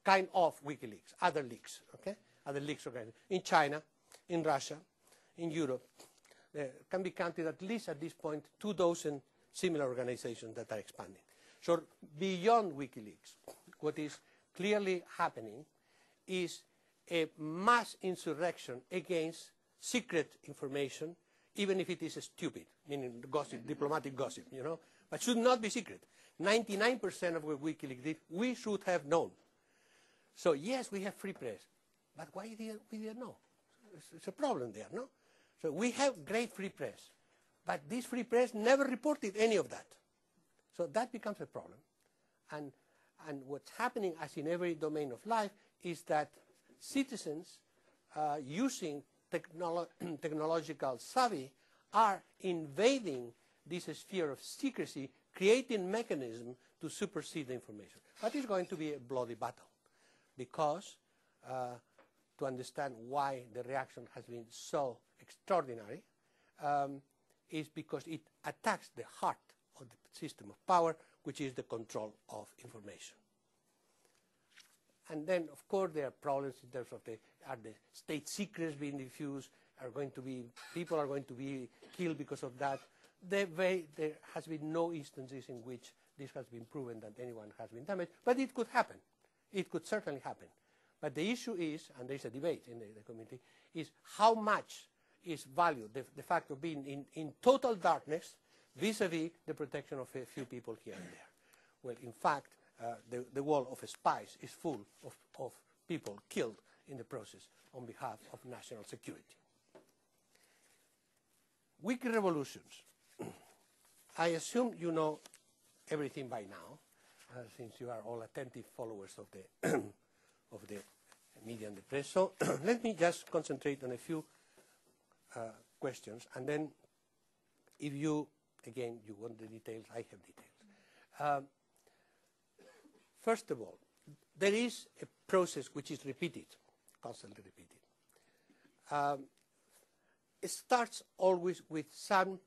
kind of WikiLeaks, other leaks, okay, other leaks organizations in China, in Russia, in Europe. There can be counted at least at this point two dozen similar organizations that are expanding. So beyond WikiLeaks, what is clearly happening is a mass insurrection against secret information, even if it is stupid, meaning gossip, diplomatic gossip, you know, but should not be secret. 99% of what WikiLeaks did, we should have known. So yes, we have free press, but why did we didn't know? It's a problem there, no? So we have great free press, but this free press never reported any of that. So that becomes a problem. And, and what's happening, as in every domain of life, is that citizens uh, using technolo (clears throat) technological savvy are invading this sphere of secrecy, creating mechanisms to supersede the information. That is going to be a bloody battle because uh, to understand why the reaction has been so extraordinary um, is because it attacks the heart system of power, which is the control of information. And then, of course, there are problems in terms of the, are the state secrets being diffused, are going to be, people are going to be killed because of that. The way, there has been no instances in which this has been proven that anyone has been damaged, but it could happen. It could certainly happen. But the issue is, and there's a debate in the, the community, is how much is valued the, the fact of being in, in total darkness vis-a-vis -vis the protection of a few people here and there. Well, in fact, uh, the, the wall of spies is full of, of people killed in the process on behalf of national security. Wiki revolutions. (clears throat) I assume you know everything by now, uh, since you are all attentive followers of the, (clears throat) of the media and the press. So (clears throat) let me just concentrate on a few uh, questions, and then if you Again, you want the details, I have details. Um, first of all, there is a process which is repeated, constantly repeated. Um, it starts always with some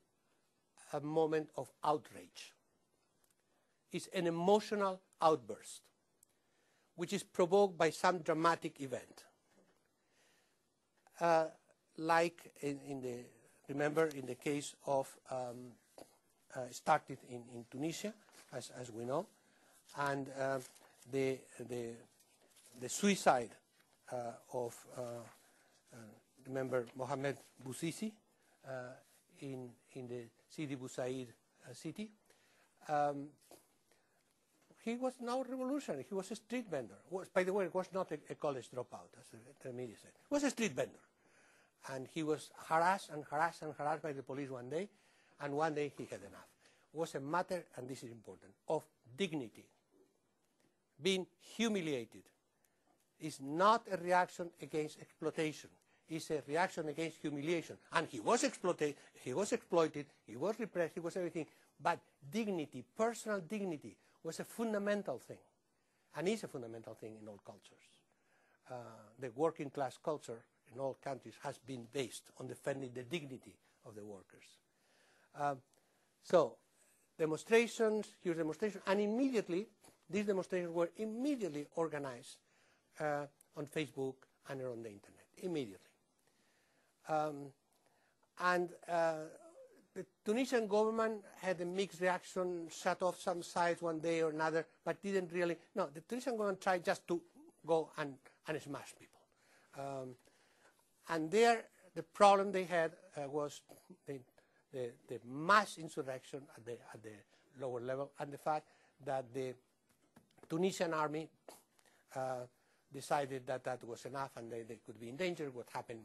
a moment of outrage. It's an emotional outburst, which is provoked by some dramatic event. Uh, like in, in, the, remember in the case of um, uh, started in, in Tunisia, as, as we know, and uh, the, the, the suicide uh, of, remember, Mohamed Bouazizi in, in the Sidi Bouzid city. Um, he was now revolutionary. He was a street vendor. Was, by the way, it was not a, a college dropout, as the, the media said. He was a street vendor. And he was harassed and harassed and harassed by the police one day and one day he had enough. It was a matter, and this is important, of dignity. Being humiliated is not a reaction against exploitation. It's a reaction against humiliation. And he was exploited, he was exploited, he was repressed, he was everything. But dignity, personal dignity, was a fundamental thing. And is a fundamental thing in all cultures. Uh, the working class culture in all countries has been based on defending the dignity of the workers. Um, so, demonstrations, huge demonstrations, and immediately, these demonstrations were immediately organized uh, on Facebook and on the internet, immediately. Um, and uh, the Tunisian government had a mixed reaction, shut off some sites one day or another, but didn't really, no, the Tunisian government tried just to go and, and smash people. Um, and there, the problem they had uh, was the, the mass insurrection at the, at the lower level and the fact that the Tunisian army uh, decided that that was enough and they, they, could be in danger, what happened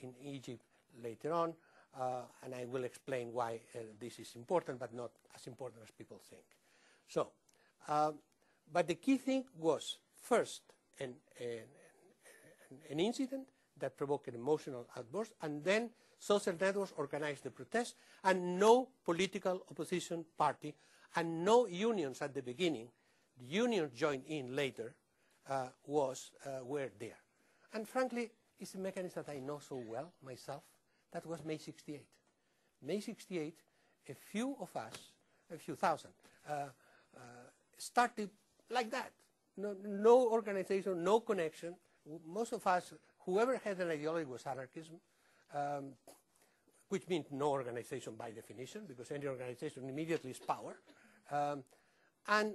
in Egypt later on. Uh, and I will explain why uh, this is important, but not as important as people think. So, um, but the key thing was first an, an, an incident that provoked an emotional outburst, and then social networks organized the protest, and no political opposition party and no unions at the beginning the unions joined in later uh, was uh, were there. And frankly, it's a mechanism that I know so well myself. That was May 68. May 68, a few of us, a few thousand, uh, uh, started like that. No, no organization, no connection. Most of us, whoever had an ideology was anarchism, um, which means no organization by definition, because any organization immediately is power. Um, and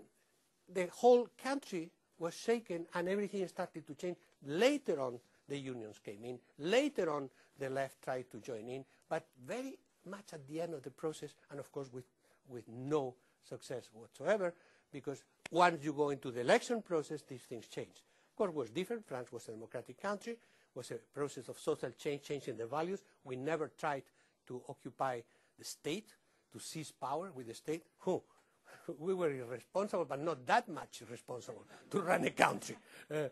the whole country was shaken and everything started to change. Later on, the unions came in. Later on, the left tried to join in, but very much at the end of the process, and of course with, with no success whatsoever, because once you go into the election process, these things change. Of course, it was different. France was a democratic country, was a process of social change, changing the values. We never tried to occupy the state, to seize power with the state. Who? (laughs) we were irresponsible, but not that much irresponsible to run a country uh,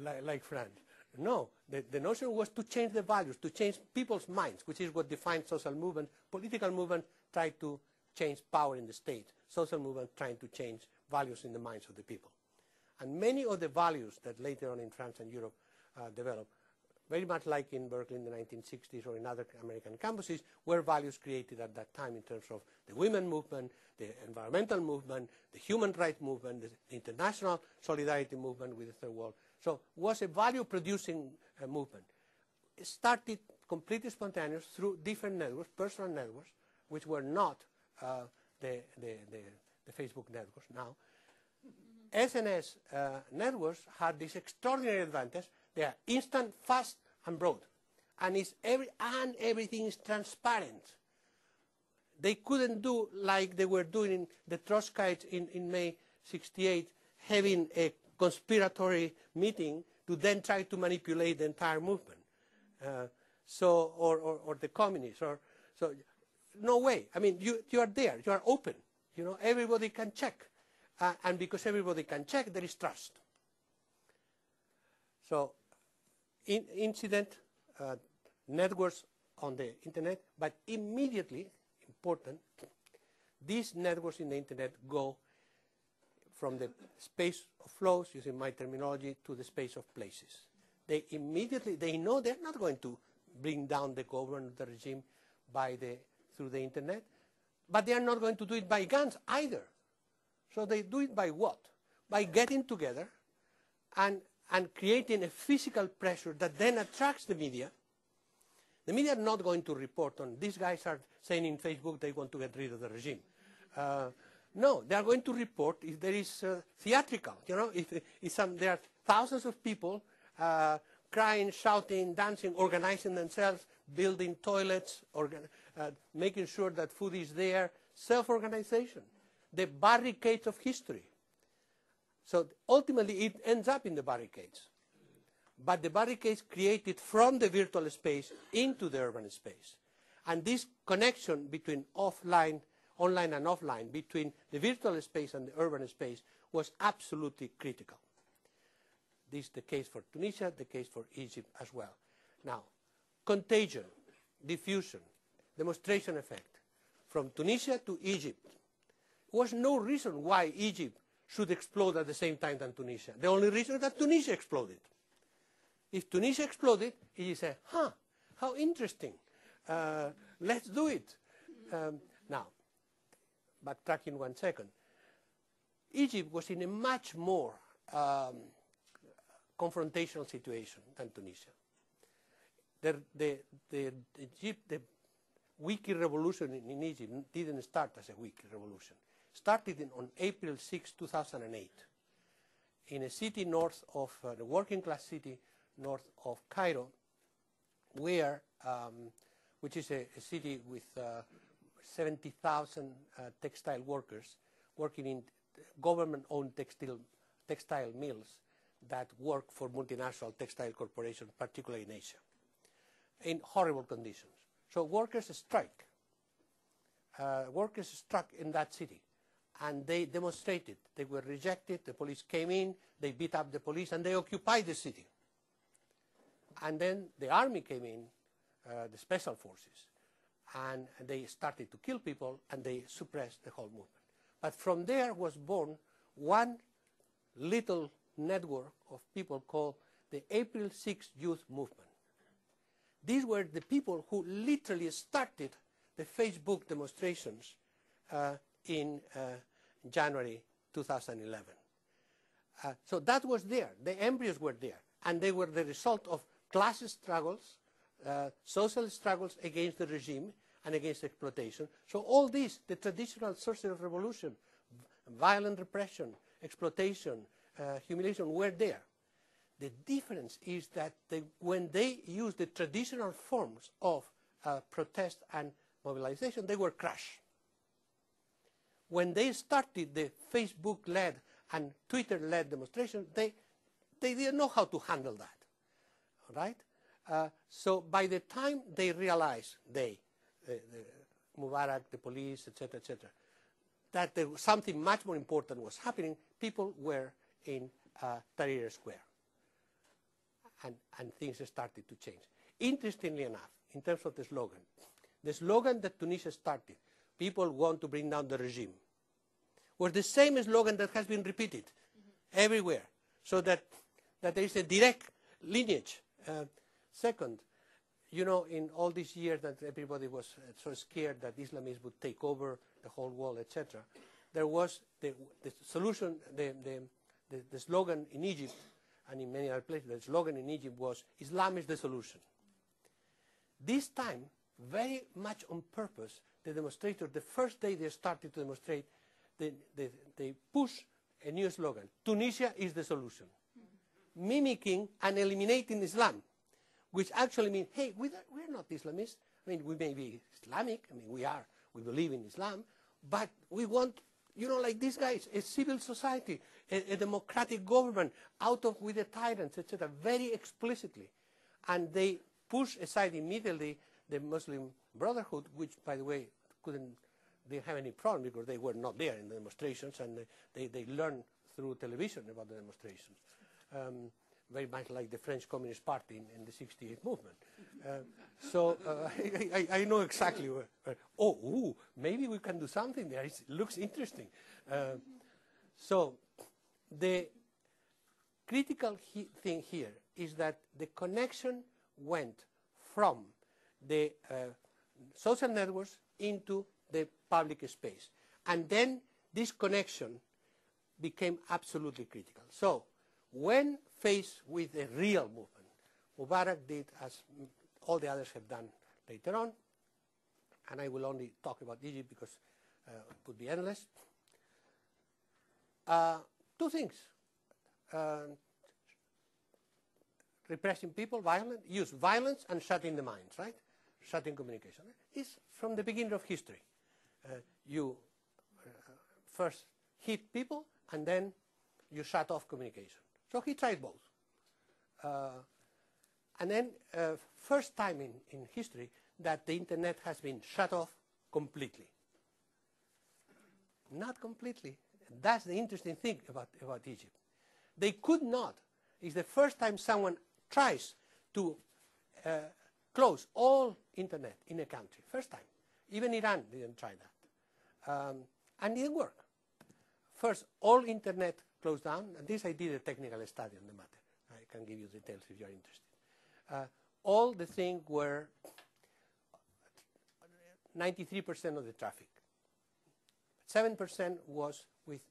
like, like, France. No, the, the, notion was to change the values, to change people's minds, which is what defines social movement. Political movement try to change power in the state. Social movement trying to change values in the minds of the people. And many of the values that later on in France and Europe uh, developed very much like in Berkeley in the 1960s or in other American campuses, were values created at that time in terms of the women movement, the environmental movement, the human rights movement, the international solidarity movement with the third world. So was a value-producing uh, movement. It started completely spontaneous through different networks, personal networks, which were not uh, the, the, the, the, Facebook networks now. SNS uh, networks had this extraordinary advantage they are instant, fast, and broad. And, it's every, and everything is transparent. They couldn't do like they were doing in the Trotskyites in, in May 68, having a conspiratory meeting to then try to manipulate the entire movement. Uh, so, or, or, or, the communists, or so, no way. I mean, you, you are there, you are open. You know, everybody can check. Uh, and because everybody can check, there is trust. So in incident uh, networks on the internet, but immediately, important, these networks in the internet go from the space of flows, using my terminology, to the space of places. They immediately, they know they're not going to bring down the government, the regime, by the, through the internet, but they are not going to do it by guns either. So they do it by what? By getting together and and creating a physical pressure that then attracts the media. The media are not going to report on these guys are saying in Facebook they want to get rid of the regime. Uh, no, they are going to report if there is uh, theatrical. You know, if, if some, there are thousands of people uh, crying, shouting, dancing, organizing themselves, building toilets, organ uh, making sure that food is there, self-organization, the barricades of history. So ultimately it ends up in the barricades. But the barricades created from the virtual space into the urban space. And this connection between offline, online and offline, between the virtual space and the urban space was absolutely critical. This is the case for Tunisia, the case for Egypt as well. Now, contagion, diffusion, demonstration effect. From Tunisia to Egypt was no reason why Egypt should explode at the same time than Tunisia. The only reason is that Tunisia exploded. If Tunisia exploded, you say, huh, how interesting. Uh, let's do it. Um, now, backtracking one second. Egypt was in a much more um, confrontational situation than Tunisia. The, the, the, Egypt, the wiki revolution in, in Egypt didn't start as a wiki revolution started in, on April 6, 2008, in a city north of, uh, the working class city north of Cairo, where, um, which is a, a city with uh, 70,000 uh, textile workers working in government-owned textile, textile mills that work for multinational textile corporations, particularly in Asia, in horrible conditions. So workers strike. Uh, workers struck in that city and they demonstrated. They were rejected, the police came in, they beat up the police, and they occupied the city. And then the army came in, uh, the special forces, and they started to kill people, and they suppressed the whole movement. But from there was born one little network of people called the April 6 Youth Movement. These were the people who literally started the Facebook demonstrations uh, in uh, January 2011. Uh, so that was there. The embryos were there. And they were the result of class struggles, uh, social struggles against the regime and against exploitation. So all these, the traditional sources of revolution, violent repression, exploitation, uh, humiliation, were there. The difference is that they, when they used the traditional forms of uh, protest and mobilization, they were crushed. When they started the Facebook-led and Twitter-led demonstration, they, they didn't know how to handle that, right? Uh, so by the time they realized, they, the, the Mubarak, the police, etc., etc., that there was something much more important was happening, people were in uh, Tahrir Square. And, and things started to change. Interestingly enough, in terms of the slogan, the slogan that Tunisia started, people want to bring down the regime, was the same slogan that has been repeated mm -hmm. everywhere. So that, that there is a direct lineage. Uh, second, you know, in all these years that everybody was uh, so scared that Islamists would take over the whole world, etc., there was the, the solution, the, the, the slogan in Egypt and in many other places, the slogan in Egypt was, Islam is the solution. This time, very much on purpose, the demonstrators, the first day they started to demonstrate, they, they, they push a new slogan, Tunisia is the solution, mimicking and eliminating Islam, which actually means, hey, we we're not Islamists. I mean, we may be Islamic, I mean, we are, we believe in Islam, but we want, you know, like these guys, a civil society, a, a democratic government, out of with the tyrants, etc., very explicitly. And they push aside immediately the Muslim Brotherhood, which, by the way, couldn't didn't have any problem because they were not there in the demonstrations and they, they, they learned through television about the demonstrations. Um, very much like the French Communist Party in, in the 68 movement. Uh, so uh, (laughs) I, I, I, know exactly where, uh, oh, ooh, maybe we can do something there. It looks interesting. Uh, so the critical he thing here is that the connection went from the uh, social networks into the public space. And then this connection became absolutely critical. So when faced with a real movement, Mubarak did as all the others have done later on, and I will only talk about Egypt because uh, it would be endless. Uh, two things. Uh, repressing people, violent, use violence and shutting the minds, right? Shutting communication. It's from the beginning of history. Uh, you uh, first hit people and then you shut off communication. So he tried both. Uh, and then uh, first time in, in history that the internet has been shut off completely. Not completely. That's the interesting thing about, about Egypt. They could not. It's the first time someone tries to uh, close all internet in a country. First time. Even Iran didn't try that. Um, and it didn't work. First, all internet closed down. And this I did a technical study on the matter. I can give you details if you're interested. Uh, all the things were 93% of the traffic. 7% was with,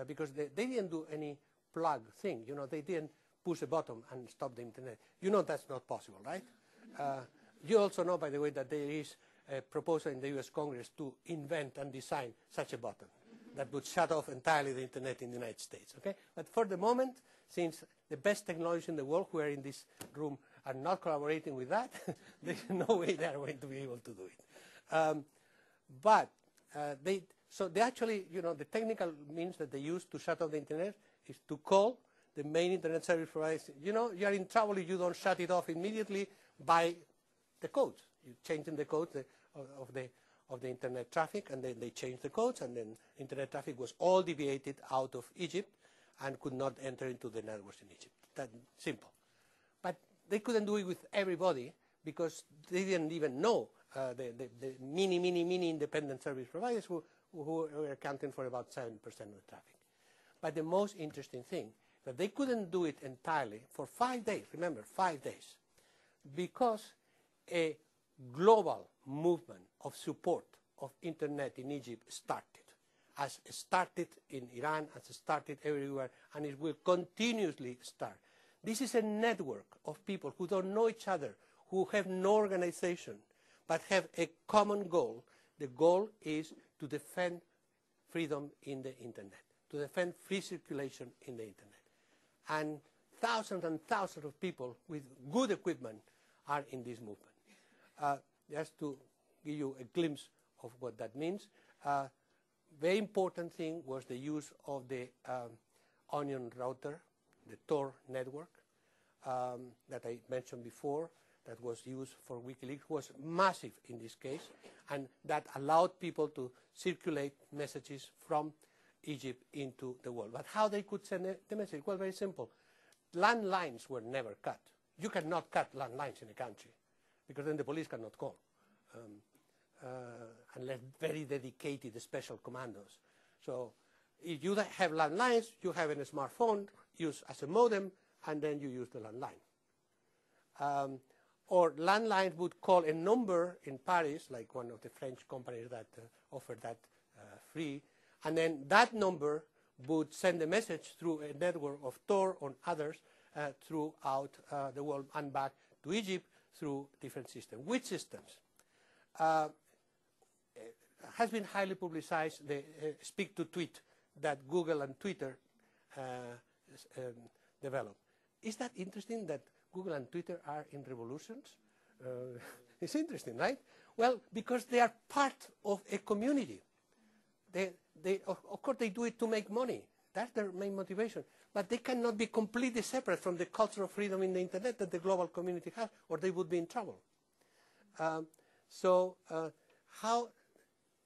uh, because they, they didn't do any plug thing. You know, they didn't push a button and stop the internet. You know that's not possible, right? Uh, you also know, by the way, that there is a proposal in the US Congress to invent and design such a button that would shut off entirely the internet in the United States, okay? But for the moment, since the best technology in the world who are in this room are not collaborating with that, (laughs) there's no way they are going to be able to do it. Um, but uh, they, so they actually, you know, the technical means that they use to shut off the internet is to call the main internet service provider. You know, you are in trouble if you don't shut it off immediately by the codes. You changing the codes of, of the of the internet traffic, and then they changed the codes, and then internet traffic was all deviated out of Egypt and could not enter into the networks in Egypt. That simple. But they couldn't do it with everybody because they didn't even know uh, the, the, the, mini, mini, mini independent service providers who, who were accounting for about 7% of the traffic. But the most interesting thing, that they couldn't do it entirely for five days, remember, five days, because a global movement of support of internet in Egypt started. As started in Iran, as started everywhere, and it will continuously start. This is a network of people who don't know each other, who have no organization, but have a common goal. The goal is to defend freedom in the internet, to defend free circulation in the internet. And thousands and thousands of people with good equipment are in this movement. Uh, just to give you a glimpse of what that means, uh, very important thing was the use of the um, onion router, the Tor network um, that I mentioned before that was used for WikiLeaks was massive in this case, and that allowed people to circulate messages from Egypt into the world. But how they could send the message? Well, very simple. Landlines were never cut. You cannot cut landlines in a country because then the police cannot call. Um, uh, unless very dedicated special commandos. So if you have landlines, you have a smartphone, use as a modem, and then you use the landline. Um, or landlines would call a number in Paris, like one of the French companies that uh, offered that uh, free, and then that number would send a message through a network of Tor or others throughout uh, the world and back to Egypt through different systems. Which systems? Uh, has been highly publicized, the uh, speak to tweet that Google and Twitter uh, um, developed. Is that interesting that Google and Twitter are in revolutions? Uh, (laughs) it's interesting, right? Well, because they are part of a community. They, they, of, of course, they do it to make money. That's their main motivation. But they cannot be completely separate from the culture of freedom in the internet that the global community has, or they would be in trouble. Um, so uh, how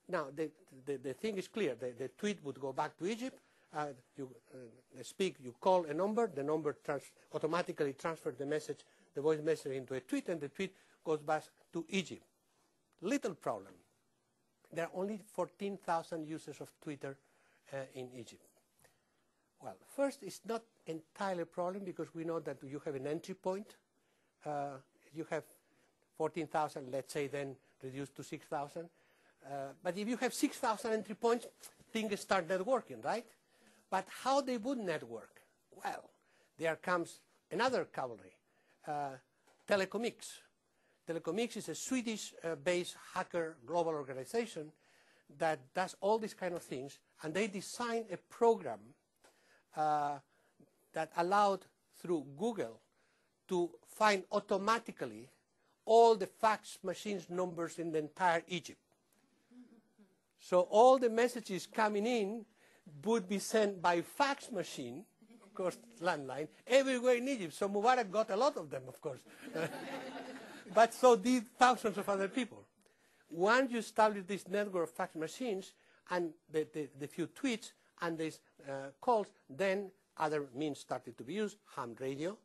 now, the, the, the, thing is clear. The, the, tweet would go back to Egypt. Uh, you uh, speak, you call a number, the number trans automatically transfers the message, the voice message into a tweet, and the tweet goes back to Egypt. Little problem. There are only 14,000 users of Twitter uh, in Egypt. Well, first, it's not entirely a problem because we know that you have an entry point. Uh, you have 14,000, let's say, then reduced to 6,000 uh, but if you have 6,000 entry points, things start networking, right? But how they would network? Well, there comes another cavalry, uh, Telecomix. Telecomix is a Swedish-based hacker global organization that does all these kind of things, and they designed a program uh, that allowed through Google to find automatically all the fax machines numbers in the entire Egypt. So all the messages coming in would be sent by fax machine, of course, landline, everywhere in Egypt. So Mubarak got a lot of them, of course. (laughs) but so did thousands of other people. Once you establish this network of fax machines and the, the, the few tweets and these uh, calls, then other means started to be used, ham radio,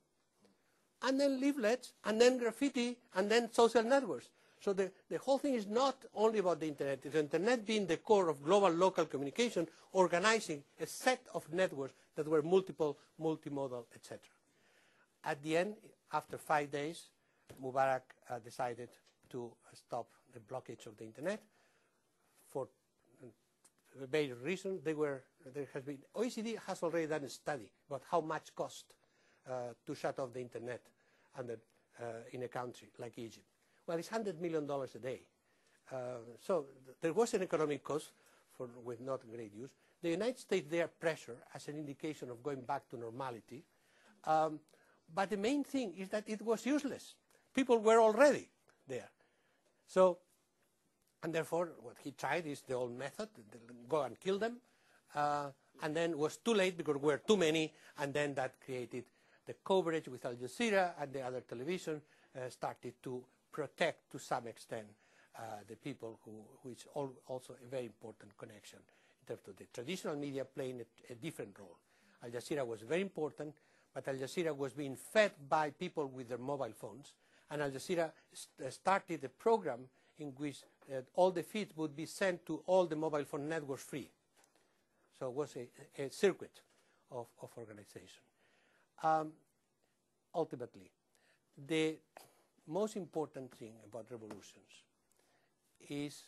and then leaflets, and then graffiti, and then social networks. So the, the whole thing is not only about the internet. It's the internet being the core of global local communication, organizing a set of networks that were multiple, multimodal, etc. At the end, after five days, Mubarak uh, decided to stop the blockage of the internet for various reasons. They were, there has been, OECD has already done a study about how much cost uh, to shut off the internet uh, in a country like Egypt. Well, it's $100 million a day. Uh, so th there was an economic cost for, with not great use. The United States, their pressure as an indication of going back to normality. Um, but the main thing is that it was useless. People were already there. So, and therefore, what he tried is the old method, go and kill them. Uh, and then it was too late because we were too many, and then that created the coverage with Al Jazeera and the other television uh, started to protect to some extent uh, the people who, which also a very important connection in terms of the traditional media playing a, a, different role. Al Jazeera was very important, but Al Jazeera was being fed by people with their mobile phones, and Al Jazeera st started a program in which uh, all the feeds would be sent to all the mobile phone networks free. So it was a, a circuit of, of organization. Um, ultimately, the most important thing about revolutions is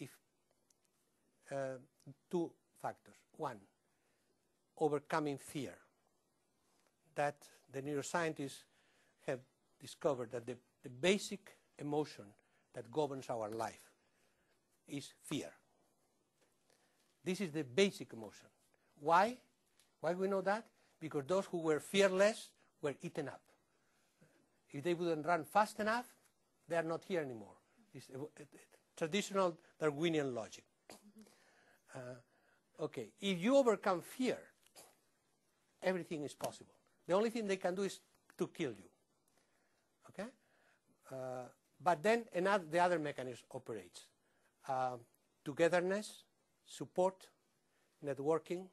if uh, two factors. One, overcoming fear. That the neuroscientists have discovered that the, the basic emotion that governs our life is fear. This is the basic emotion. Why? Why we know that? Because those who were fearless were eaten up. If they wouldn't run fast enough, they are not here anymore. It's traditional Darwinian logic. Uh, okay, if you overcome fear, everything is possible. The only thing they can do is to kill you. Okay? Uh, but then another, the other mechanism operates. Uh, togetherness, support, networking,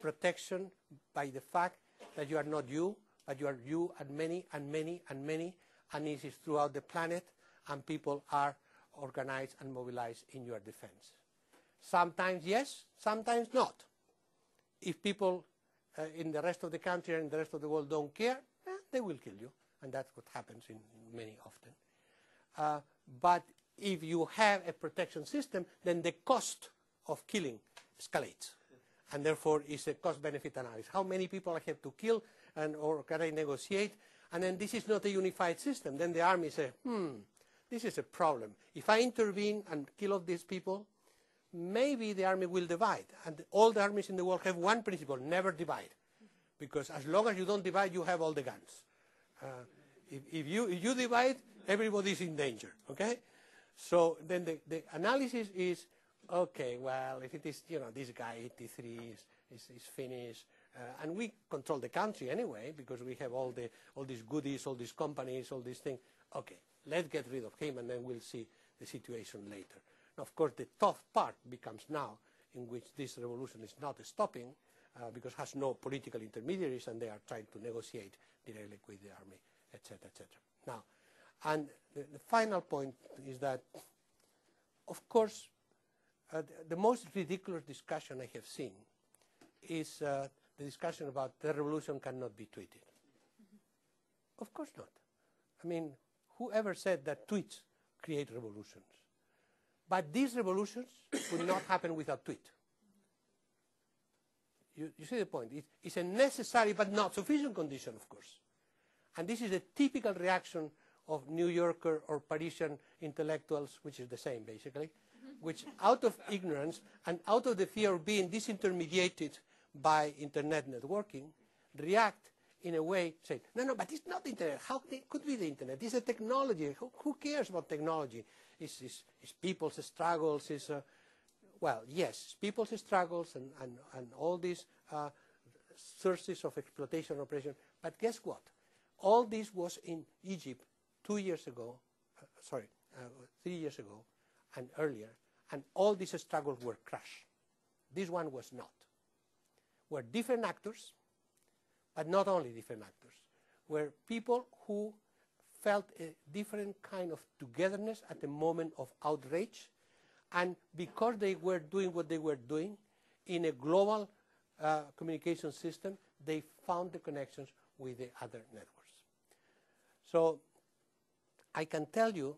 protection by the fact that you are not you, but you are you and many and many and many, and it is throughout the planet, and people are organized and mobilized in your defense. Sometimes yes, sometimes not. If people uh, in the rest of the country and the rest of the world don't care, eh, they will kill you, and that's what happens in many often. Uh, but if you have a protection system, then the cost of killing escalates. And therefore, it's a cost-benefit analysis. How many people I have to kill, and or can I negotiate? And then this is not a unified system. Then the army says, hmm, this is a problem. If I intervene and kill off these people, maybe the army will divide. And all the armies in the world have one principle, never divide. Because as long as you don't divide, you have all the guns. Uh, if, if, you, if you divide, everybody is in danger, okay? So then the, the analysis is, okay, well, if it is, you know, this guy, 83, is, is, is finished, uh, and we control the country anyway because we have all, the, all these goodies, all these companies, all these things. Okay, let's get rid of him and then we'll see the situation later. Now, of course, the tough part becomes now in which this revolution is not stopping uh, because has no political intermediaries and they are trying to negotiate directly with the army, etc., etc. Now, and the, the, final point is that, of course, uh, the, most ridiculous discussion I have seen is uh, the discussion about the revolution cannot be tweeted. Of course not. I mean, whoever said that tweets create revolutions? But these revolutions (coughs) would not happen without tweet. You, you see the point? It, it's a necessary but not sufficient condition, of course. And this is a typical reaction of New Yorker or Parisian intellectuals, which is the same basically, which out of ignorance and out of the fear of being disintermediated by internet networking, react in a way saying, no, no, but it's not the internet. How could be the internet? It's a technology. Who, who cares about technology? It's, it's, it's people's struggles. It's, uh, well, yes, people's struggles and, and, and all these uh, sources of exploitation and oppression. But guess what? All this was in Egypt two years ago, uh, sorry, uh, three years ago and earlier, and all these struggles were crushed. This one was not. Were different actors, but not only different actors, were people who felt a different kind of togetherness at the moment of outrage, and because they were doing what they were doing in a global uh, communication system, they found the connections with the other networks. So I can tell you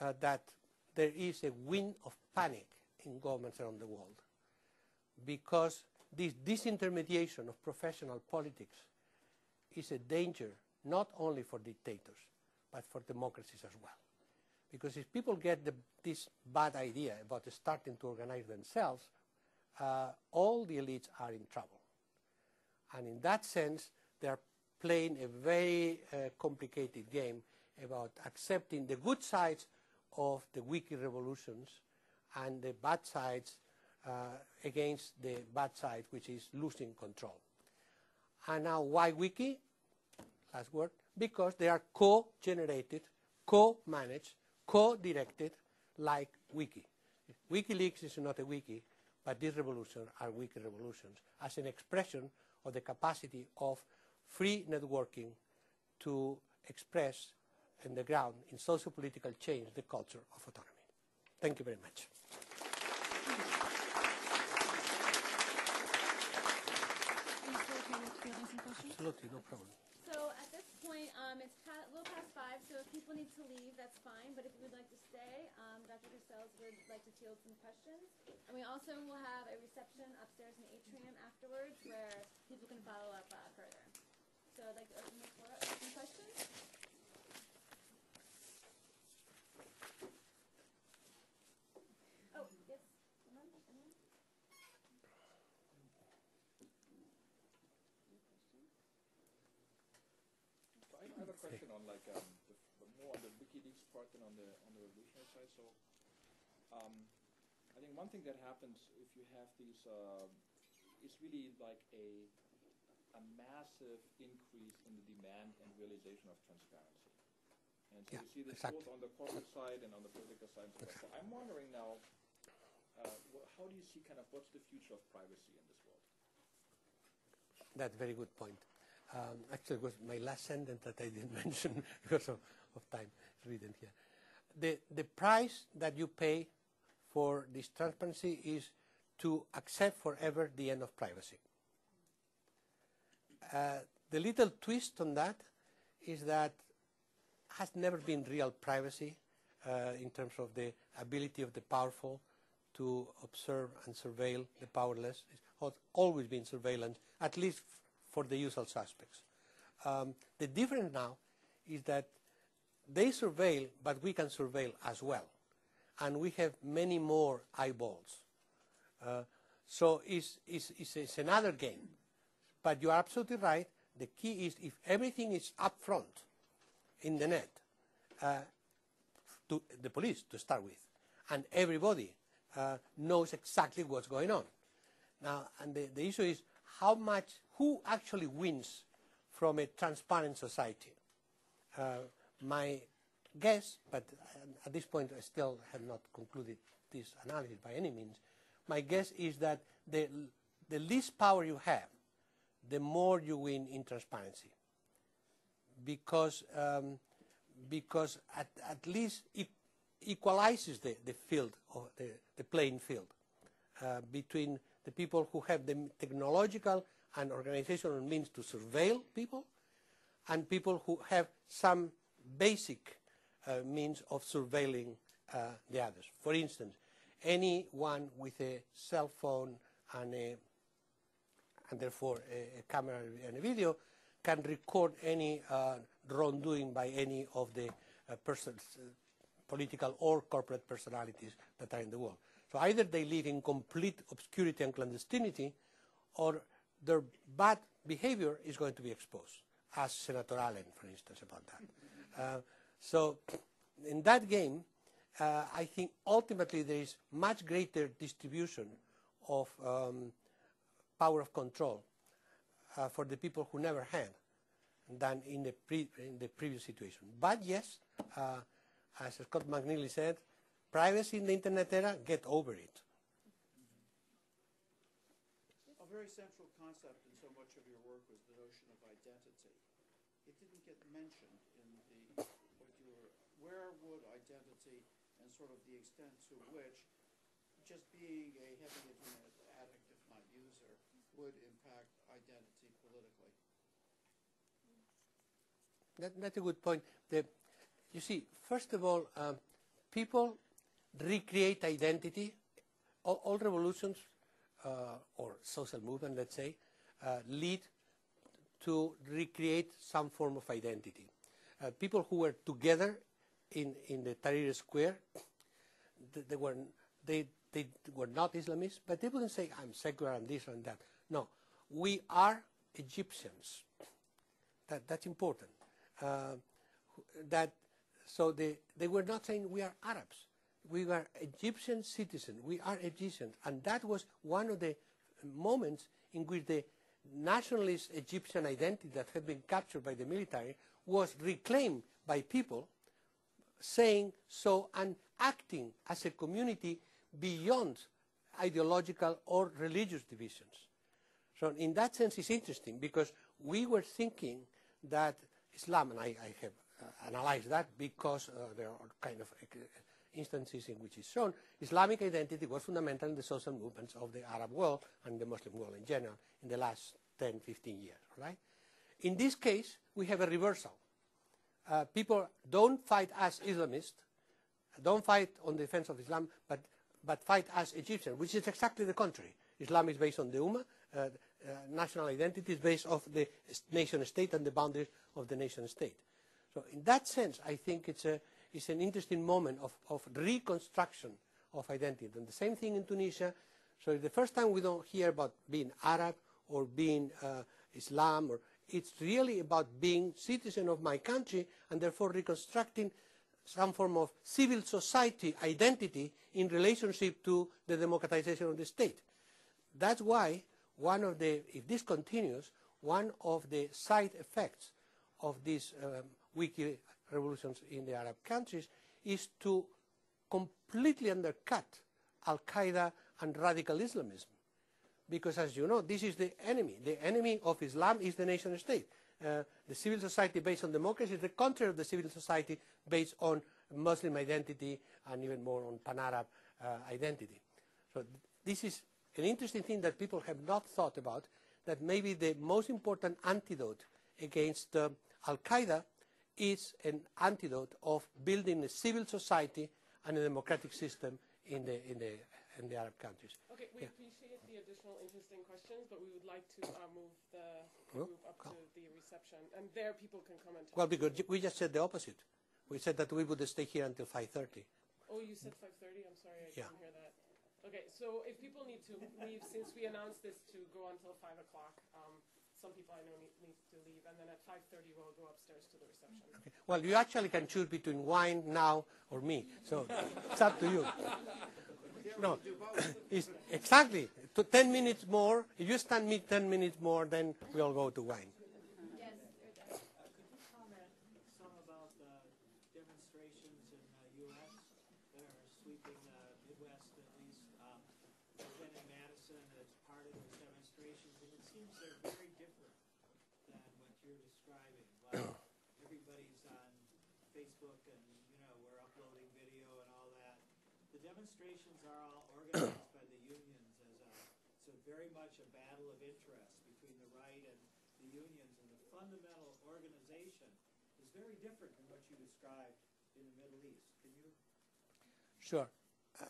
uh, that there is a wind of panic in governments around the world because this disintermediation of professional politics is a danger not only for dictators, but for democracies as well. Because if people get the, this bad idea about starting to organize themselves, uh, all the elites are in trouble. And in that sense, they are playing a very uh, complicated game about accepting the good sides of the wiki revolutions and the bad sides uh, against the bad side, which is losing control. And now, why wiki? Last word. Because they are co-generated, co-managed, co-directed like wiki. WikiLeaks is not a wiki, but these revolutions are wiki revolutions as an expression of the capacity of free networking to express in the ground in socio-political change the culture of autonomy. Thank you very much. fielding some questions? Absolutely, no problem. So at this point, um, it's a little past five, so if people need to leave, that's fine. But if you would like to stay, um, Dr. Castells would like to field some questions. And we also will have a reception upstairs in the atrium afterwards where people can follow up uh, further. So I'd like to open the floor up for some questions. Oh, yes. Anyone? Anyone? I I have a question on like, um, the, more on the WikiLeaks part than on the, on the revolutionary side, so, um, I think one thing that happens if you have these, uh, is really like a, a massive increase in the demand and realization of transparency. And so Yeah, you see this exactly. both on the corporate side and on the political side so. So I'm wondering now, uh, wh- how do you see kind of, what's the future of privacy in this world? That's a very good point. Um, actually, it was my last sentence that I didn't (laughs) mention because of, of time. It's written here. The, the price that you pay for this transparency is to accept forever the end of privacy. Uh, the little twist on that is that has never been real privacy uh, in terms of the ability of the powerful to observe and surveil the powerless. It's al- always been surveillance, at least for the usual suspects. Um, the difference now is that they surveil, but we can surveil as well. And we have many more eyeballs. Uh, so it's, it's, it's, it's another game. But you are absolutely right. The key is if everything is upfront in the net, uh, to the police to start with, and everybody uh, knows exactly what's going on. Now, and the, the issue is how much, who actually wins from a transparent society? Uh, my guess, but uh, at this point I still have not concluded this analysis by any means, my guess is that the, the least power you have, the more you win in transparency. Because, um, because at, at least it equalizes the, the field, or the, the playing field uh, between the people who have the technological and organizational means to surveil people and people who have some basic uh, means of surveilling uh, the others. For instance, anyone with a cell phone and, a, and therefore a, a camera and a video can record any uh, wrongdoing by any of the uh, persons, uh, political or corporate personalities that are in the world. So either they live in complete obscurity and clandestinity, or their bad behavior is going to be exposed, as Senator Allen, for instance, about that. Uh, so in that game, uh, I think ultimately there is much greater distribution of um, power of control uh, for the people who never had than in the, pre- in the previous situation. But yes, uh, as Scott McNealy said, privacy in the internet era, get over it. A very central concept in so much of your work was the notion of identity. It didn't get mentioned in the, what you were, where would identity and sort of the extent to which just being a heavy internet addict, if not user, would impact identity politically? That, that's a good point. The, you see, first of all, um, people recreate identity. All, all revolutions or social movement, let's say, uh, lead to recreate some form of identity. Uh, people who were together in, in the Tahrir Square, th- they were, they, they were not Islamists, but they wouldn't say, I'm secular, I'm this and that. No, we are Egyptians. That, that's important. Uh, that, so they, they were not saying we are Arabs. We were Egyptian citizens. We are Egyptians. And that was one of the moments in which the nationalist Egyptian identity that had been captured by the military was reclaimed by people saying so and acting as a community beyond ideological or religious divisions. So in that sense, it's interesting because we were thinking that Islam, and I, I have uh, analyzed that because uh, there are kind of uh, instances in which it's shown, Islamic identity was fundamental in the social movements of the Arab world and the Muslim world in general in the last 10, 15 years, right? In this case, we have a reversal. Uh, people don't fight as Islamists, don't fight on the defense of Islam, but, but fight as Egyptians, which is exactly the contrary. Islam is based on the Ummah, uh, uh, national identity is based on the nation state and the boundaries of the nation state. So in that sense, I think it's, a, it's an interesting moment of, of reconstruction of identity. And the same thing in Tunisia. So the first time we don't hear about being Arab or being uh, Islam, or it's really about being citizen of my country and therefore reconstructing some form of civil society identity in relationship to the democratization of the state. That's why one of the, if this continues, one of the side effects of this um, wiki revolutions in the Arab countries is to completely undercut Al-Qaeda and radical Islamism. Because as you know, this is the enemy. The enemy of Islam is the nation state. Uh, the civil society based on democracy is the contrary of the civil society based on Muslim identity and even more on Pan-Arab uh, identity. So th this is an interesting thing that people have not thought about, that maybe the most important antidote against uh, Al-Qaeda is an antidote of building a civil society and a democratic system in the, in the, in the Arab countries. Okay, we Yeah. appreciate the additional interesting questions, but we would like to uh, move the Oh, group up come. to the reception, and there people can talk. Well, because we just said the opposite. We said that we would stay here until 5.30. Oh, you said 5:30. I'm sorry, I Yeah. didn't hear that. Okay, so if people need to leave, since we announced this to go until five o'clock, um, some people I know need, need to leave, and then at 5:30 we'll go upstairs to the reception. Well, you actually can choose between wine now or me. So (laughs) it's up to you. No, (laughs) it's exactly. To 10 minutes more, if you stand me 10 minutes more, then we'll go to wine. Yes, you're there. Could you comment some about the demonstrations in the U.S. that are sweeping the Midwest at least? Um, I've been in Madison as part of those demonstrations, and it seems they're very different than what you're describing. Like, everybody's on Facebook and, you know, we're uploading video and all that. The demonstrations are all organized by the unions as a, so very much a battle of interest between the right and the unions, and the fundamental organization is very different than what you described in the Middle East. Can you? Sure,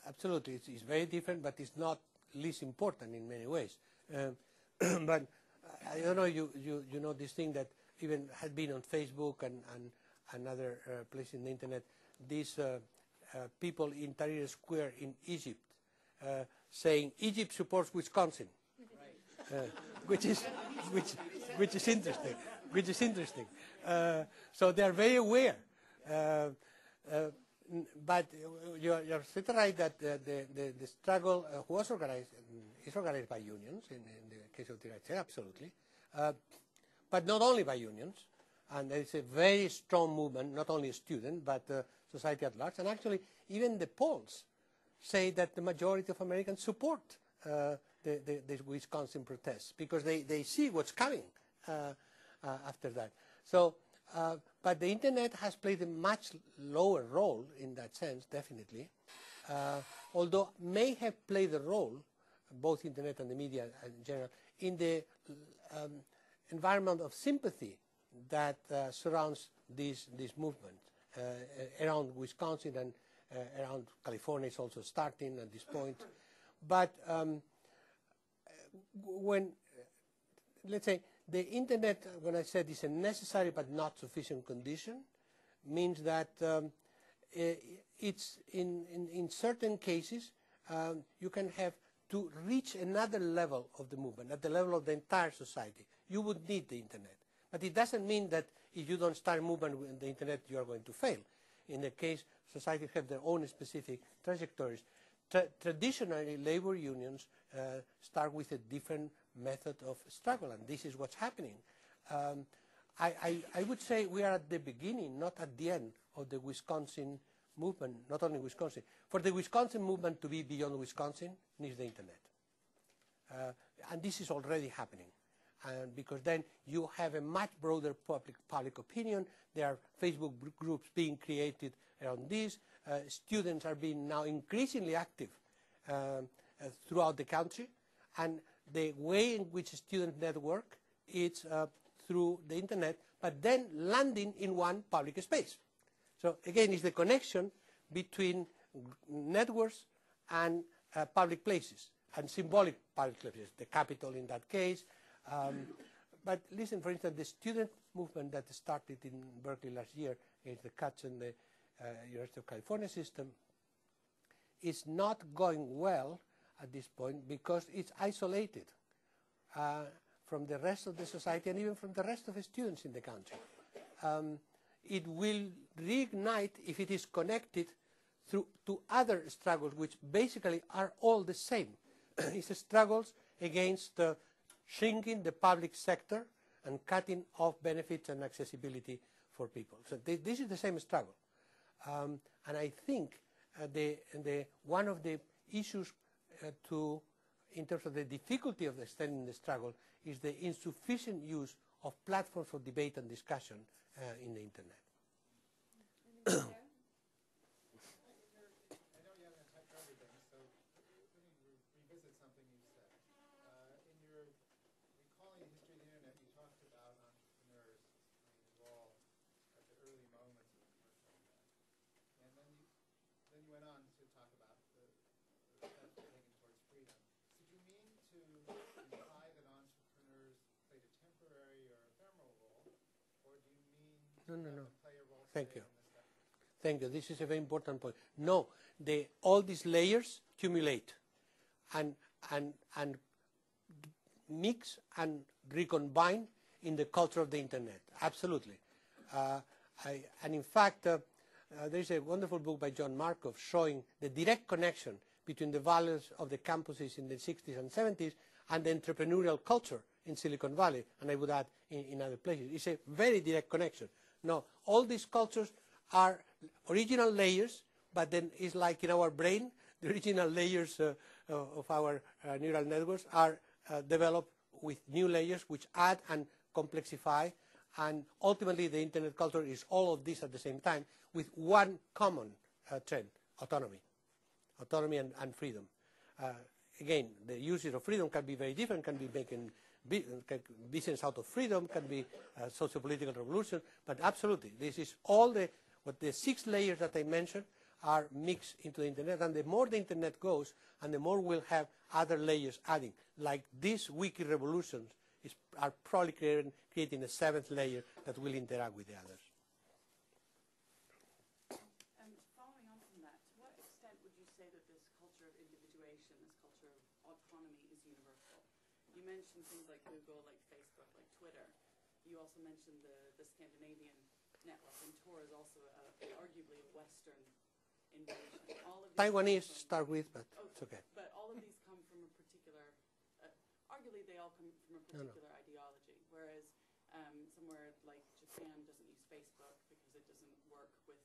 absolutely. It's, it's very different, but it's not least important in many ways. Um, (clears throat) but I don't know, you, you, you know this thing that even had been on Facebook and, and, and other uh, places in the internet, uh, uh, people in Tahrir Square in Egypt uh, saying Egypt supports Wisconsin, uh, which is which which is interesting, which is interesting. Uh, so they are very aware. Uh, uh, but uh, you're, you're right that uh, the, the, the struggle uh, was organized, mm, is organized by unions in, in the case of the right absolutely. Uh, but not only by unions. And there is a very strong movement, not only student, but uh, society at large. And actually, even the polls say that the majority of Americans support uh, the, the, the Wisconsin protests because they, they see what's coming uh, uh, after that. So, uh, but the internet has played a much lower role in that sense, definitely. Uh, although may have played a role, both internet and the media in general, in the um, environment of sympathy that uh, surrounds this, this movement around Wisconsin and uh, around California is also starting at this point. But um, when, let's say, the internet, when I said is a necessary but not sufficient condition, means that um, it's in, in, in certain cases um, you can have to reach another level of the movement, at the level of the entire society. You would need the internet. But it doesn't mean that if you don't start movement with the internet, you are going to fail. In the case, societies have their own specific trajectories. Tra- traditionally, labor unions uh, start with a different method of struggle, and this is what's happening. Um, I, I, I would say we are at the beginning, not at the end, of the Wisconsin movement, not only Wisconsin. For the Wisconsin movement to be beyond Wisconsin, needs the internet. Uh, and this is already happening. And because then you have a much broader public, public opinion. There are Facebook groups being created around this. Uh, students are being now increasingly active um, uh, throughout the country. And the way in which students network is uh, through the internet, but then landing in one public space. So again, it's the connection between networks and uh, public places and symbolic public places, the capital in that case. Um, but listen, for instance, the student movement that started in Berkeley last year against the cuts in the uh, University of California system is not going well at this point because it's isolated uh, from the rest of the society and even from the rest of the students in the country. Um, it will reignite if it is connected through to other struggles which basically are all the same. (coughs) it's struggles against uh, shrinking the public sector and cutting off benefits and accessibility for people. So th this is the same struggle. Um, and I think uh, the, the, one of the issues uh, to, in terms of the difficulty of extending the struggle is the insufficient use of platforms for debate and discussion uh, in the internet. I know you haven't touched everything, so let me re- revisit something you said. Uh, in your recalling the history of the internet, you talked about entrepreneurs playing a role at the early moments of the commercial internet. And then you, then you went on to talk about the, the steps taken towards freedom. Did you mean to imply that entrepreneurs played a temporary or ephemeral role, or do you mean No, no, no. to play a role Thank you. in this effort? Thank you. This is a very important point. No, the, all these layers accumulate and, and, and mix and recombine in the culture of the internet. Absolutely. Uh, I, and in fact, uh, uh, there's a wonderful book by John Markoff showing the direct connection between the values of the campuses in the 60s and 70s and the entrepreneurial culture in Silicon Valley, and I would add in, in other places. It's a very direct connection. Now, all these cultures are original layers, but then it's like in our brain, the original layers uh, uh, of our uh, neural networks are uh, developed with new layers which add and complexify, and ultimately the internet culture is all of this at the same time with one common uh, trend, autonomy autonomy and, and freedom. Uh, again, the usage of freedom can be very different, can be making bu- business out of freedom, can be uh, socio-political revolution, but absolutely, this is all the, what the six layers that I mentioned are mixed into the internet, and the more the internet goes, and the more we'll have other layers adding, like these wiki revolutions is, are probably creating, creating a seventh layer that will interact with the others. And following on from that, to what extent would you say that this culture of individuation, this culture of autonomy is universal? You mentioned things like Google, like Facebook, like Twitter. You also mentioned the, the Scandinavian network, and Tor is also a, arguably a Western invention. All of these Taiwanese start with, but Oh, it's okay. But all of these come from a particular, uh, arguably they all come from a No, no. particular ideology, whereas um, somewhere like Japan doesn't use Facebook because it doesn't work with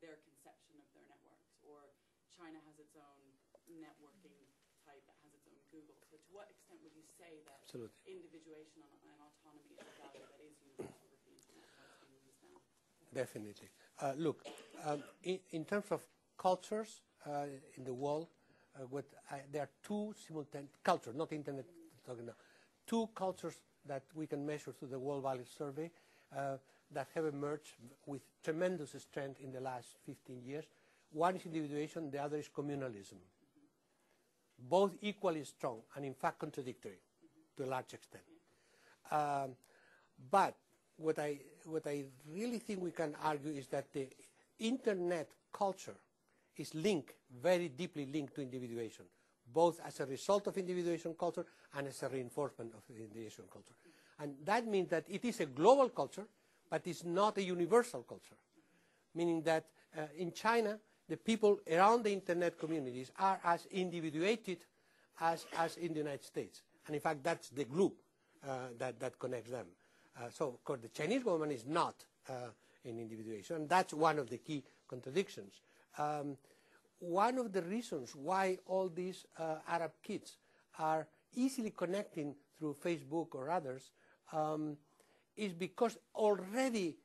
their conception of their networks, or China has its own networking type that has its own Google. So to what extent would you say that Absolutely. individuation and, autonomy is a value that is universal with the internet being used now? Definitely. Uh, look, um, in, in terms of cultures uh, in the world, uh, what I, there are two simultaneous cultures, not internet talking now, two cultures that we can measure through the World Value Survey uh, that have emerged with tremendous strength in the last 15 years. One is individuation, the other is communalism. Both equally strong and in fact contradictory to a large extent. Um, but what I, what I really think we can argue is that the internet culture is linked, very deeply linked to individuation, both as a result of individuation culture and as a reinforcement of the individuation culture. And that means that it is a global culture, but it's not a universal culture. Meaning that uh, in China, the people around the internet communities are as individuated as, as in the United States. And in fact, that's the glue uh, that, that connects them. Uh, so, of course, the Chinese government is not uh, in individuation. And that's one of the key contradictions. Um, one of the reasons why all these uh, Arab kids are easily connecting through Facebook or others um, is because already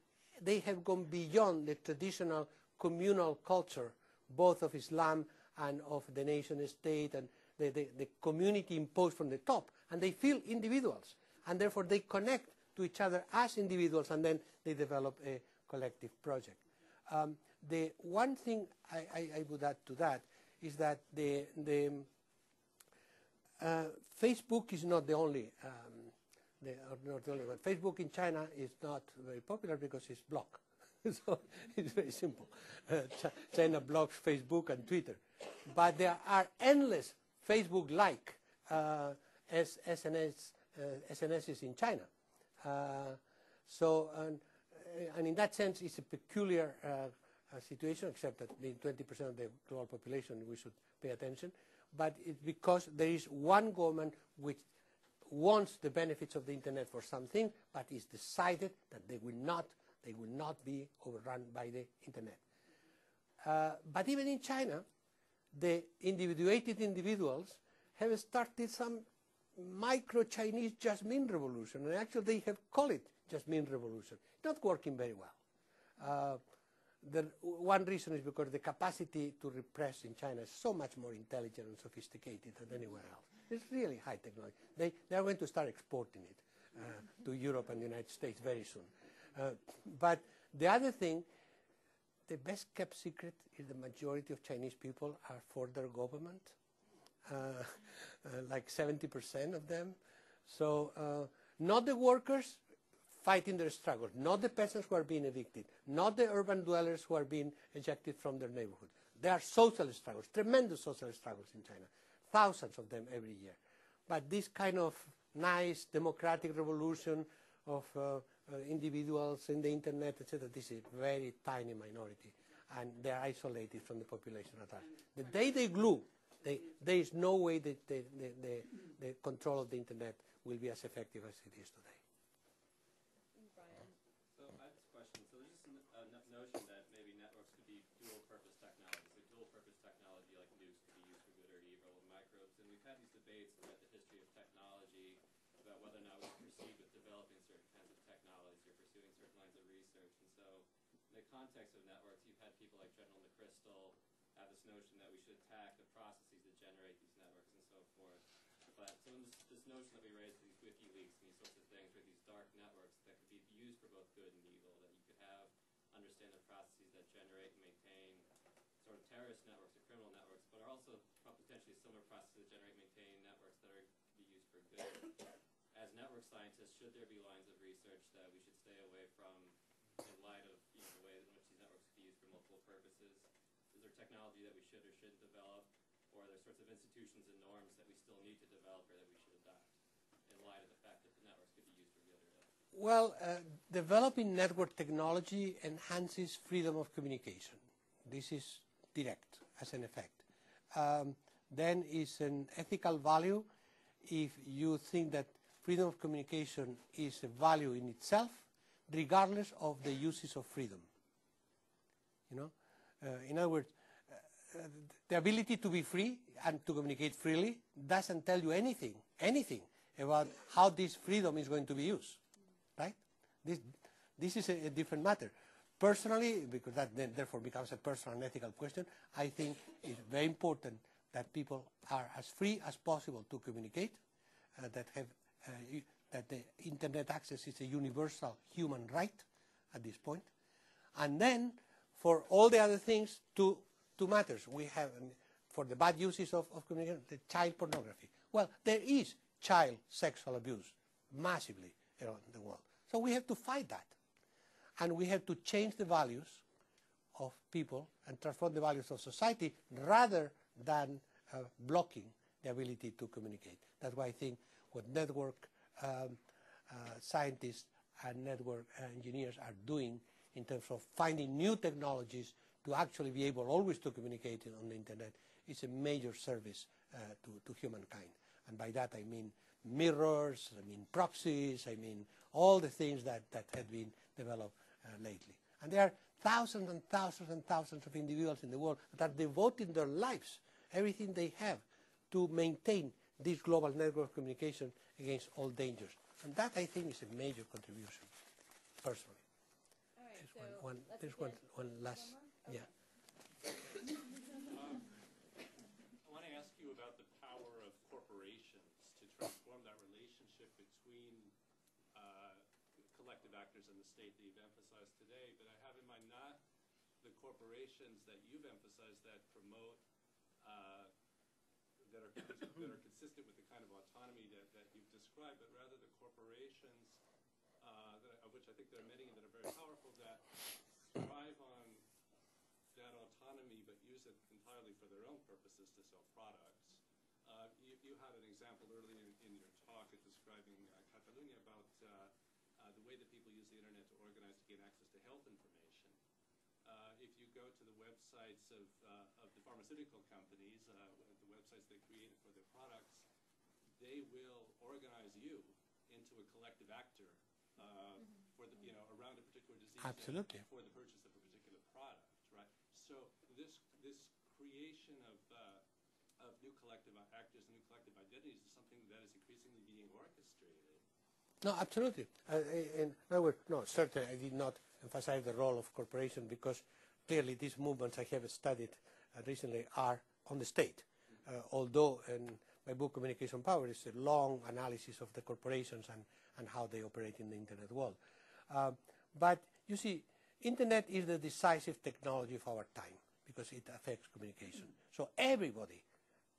they have gone beyond the traditional communal culture, both of Islam and of the nation state and the, the, the community imposed from the top, and they feel individuals. and therefore they connect to each other as individuals, and then they develop a collective project. Um, the one thing I, I, I, would add to that is that the, the uh, Facebook is not the only, um, the, not the only one. Facebook in China is not very popular because it's blocked. (laughs) so it's very simple. Uh, China blocks Facebook and Twitter. But there are endless Facebook-like uh, SNS, uh, SNSs in China. Uh, so, and, and, in that sense, it's a peculiar uh, situation, except that being 20% of the global population, we should pay attention. But it's because there is one government which wants the benefits of the internet for something, but is decided that they will not, they will not be overrun by the internet. Uh, but even in China, the individuated individuals have started some micro-Chinese Jasmine revolution, and actually they have called it Jasmine revolution. Not working very well. Uh, the, one reason is because the capacity to repress in China is so much more intelligent and sophisticated than anywhere else. It's really high technology. They, they are going to start exporting it uh, to Europe and the United States very soon. Uh, but the other thing, the best kept secret is the majority of Chinese people are for their government, uh, uh like 70% of them. So uh, not the workers, fighting their struggles, not the peasants who are being evicted, not the urban dwellers who are being ejected from their neighborhood. There are social struggles, tremendous social struggles in China, thousands of them every year. But this kind of nice democratic revolution of uh, uh, individuals in the internet, etc., this is a very tiny minority, and they are isolated from the population at large. The day they glue, they, there is no way that the, the, the, the control of the internet will be as effective as it is today. Context of networks, you've had people like General McChrystal have this notion that we should attack the processes that generate these networks and so forth. But so this, this notion that we raised these WikiLeaks and these sorts of things were these dark networks that could be used for both good and evil, that you could have, understand the processes that generate and maintain sort of terrorist networks or criminal networks, but are also potentially similar processes that generate and maintain networks that are to be used for good. As network scientists, should there be lines of research that we should stay away from in light of purposes? Is there technology that we should or shouldn't develop? Or are there sorts of institutions and norms that we still need to develop or that we should adopt in light of the fact that the networks could be used for? Well, uh, developing network technology enhances freedom of communication. This is direct as an effect. Um, then is an ethical value if you think that freedom of communication is a value in itself, regardless of the uses of freedom. You know, in other words, uh, the ability to be free and to communicate freely doesn't tell you anything, anything about how this freedom is going to be used, right? This, this is a, a different matter. Personally, because that then therefore becomes a personal and ethical question, I think it's very important that people are as free as possible to communicate, uh, that have uh, that the internet access is a universal human right at this point, and then for all the other things, two, two matters. We have, um, for the bad uses of, of communication, the child pornography. Well, there is child sexual abuse massively around the world. So we have to fight that. And we have to change the values of people and transform the values of society rather than uh, blocking the ability to communicate. That's why I think what network um, uh, scientists and network engineers are doing in terms of finding new technologies to actually be able always to communicate on the internet is a major service uh, to, to humankind. And by that I mean mirrors, I mean proxies, I mean all the things that, that have been developed uh, lately. And there are thousands and thousands and thousands of individuals in the world that are devoting their lives, everything they have, to maintain this global network of communication against all dangers. And that, I think, is a major contribution, personally one, there's one, one last, yeah. Um, I want to ask you about the power of corporations to transform that relationship between uh, collective actors in the state that you've emphasized today, but I have in mind not the corporations that you've emphasized that promote, uh, that are, that are consistent with the kind of autonomy that, that you've described, but rather the corporations, that, of which I think there are many that are very powerful, that thrive on that autonomy but use it entirely for their own purposes to sell products. Uh, you, you had an example earlier in, in your talk describing uh, Catalonia about uh, uh, the way that people use the internet to organize to gain access to health information. Uh, if you go to the websites of, uh, of the pharmaceutical companies, the websites they create for their products, they will organize you into a collective actor uh, for the, you know, around a particular disease Absolutely. for the purchase of a particular product, right? So this this creation of uh, of new collective actors and new collective identities is something that is increasingly being orchestrated. No, absolutely. Uh, in other words, no, certainly I did not emphasize the role of corporation because clearly these movements I have studied uh, recently are on the state. Uh, although in my book Communication Power is a long analysis of the corporations and, and how they operate in the internet world. Uh, but you see, internet is the decisive technology of our time because it affects communication. So everybody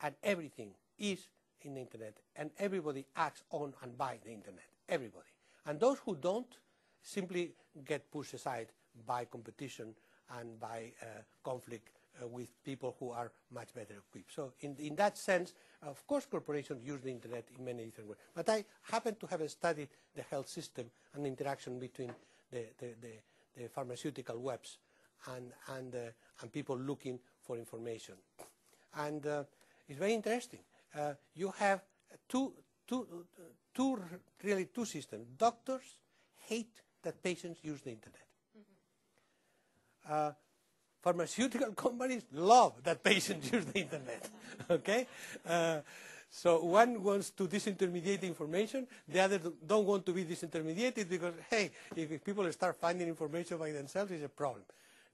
and everything is in the internet and everybody acts on and by the internet. Everybody. And those who don't simply get pushed aside by competition and by uh, conflict uh, with people who are much better equipped. So in, in that sense, of course corporations use the internet in many different ways. But I happen to have studied the health system and the interaction between the, the, the, the pharmaceutical webs and, and, uh, and people looking for information. And uh, it's very interesting. Uh, you have two, two, two, really two systems. Doctors hate that patients use the internet. Uh, pharmaceutical (laughs) companies love that patients (laughs) use the internet. (laughs) okay? Uh, so one wants to disintermediate information, the other don't want to be disintermediated because, hey, if people start finding information by themselves, it's a problem.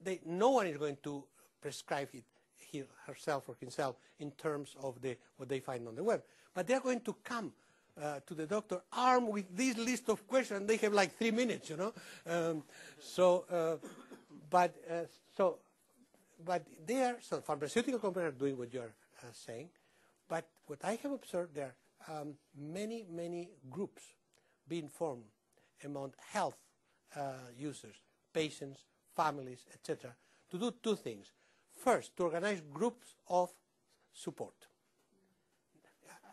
They, no one is going to prescribe it he, herself or himself in terms of the, what they find on the web. But they're going to come uh, to the doctor armed with this list of questions. They have like three minutes, you know. Um, so, uh, but uh, so, but there, so pharmaceutical companies are doing what you are uh, saying. But what I have observed there, um, many, many groups being formed among health uh, users, patients, families, etc., to do two things. First, to organize groups of support.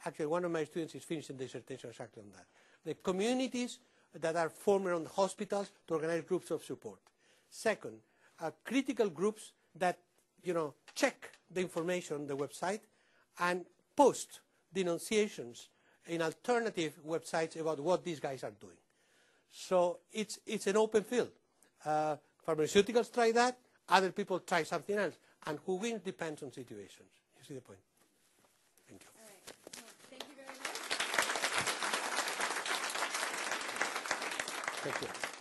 Actually, one of my students is finishing the dissertation exactly on that. The communities that are formed around hospitals to organize groups of support. Second, uh, critical groups that you know check the information on the website and post denunciations in alternative websites about what these guys are doing. So it's, it's an open field. Uh, pharmaceuticals try that, other people try something else, and who wins depends on situations. You see the point? Thank you. All right. Well, thank you very much. Thank you.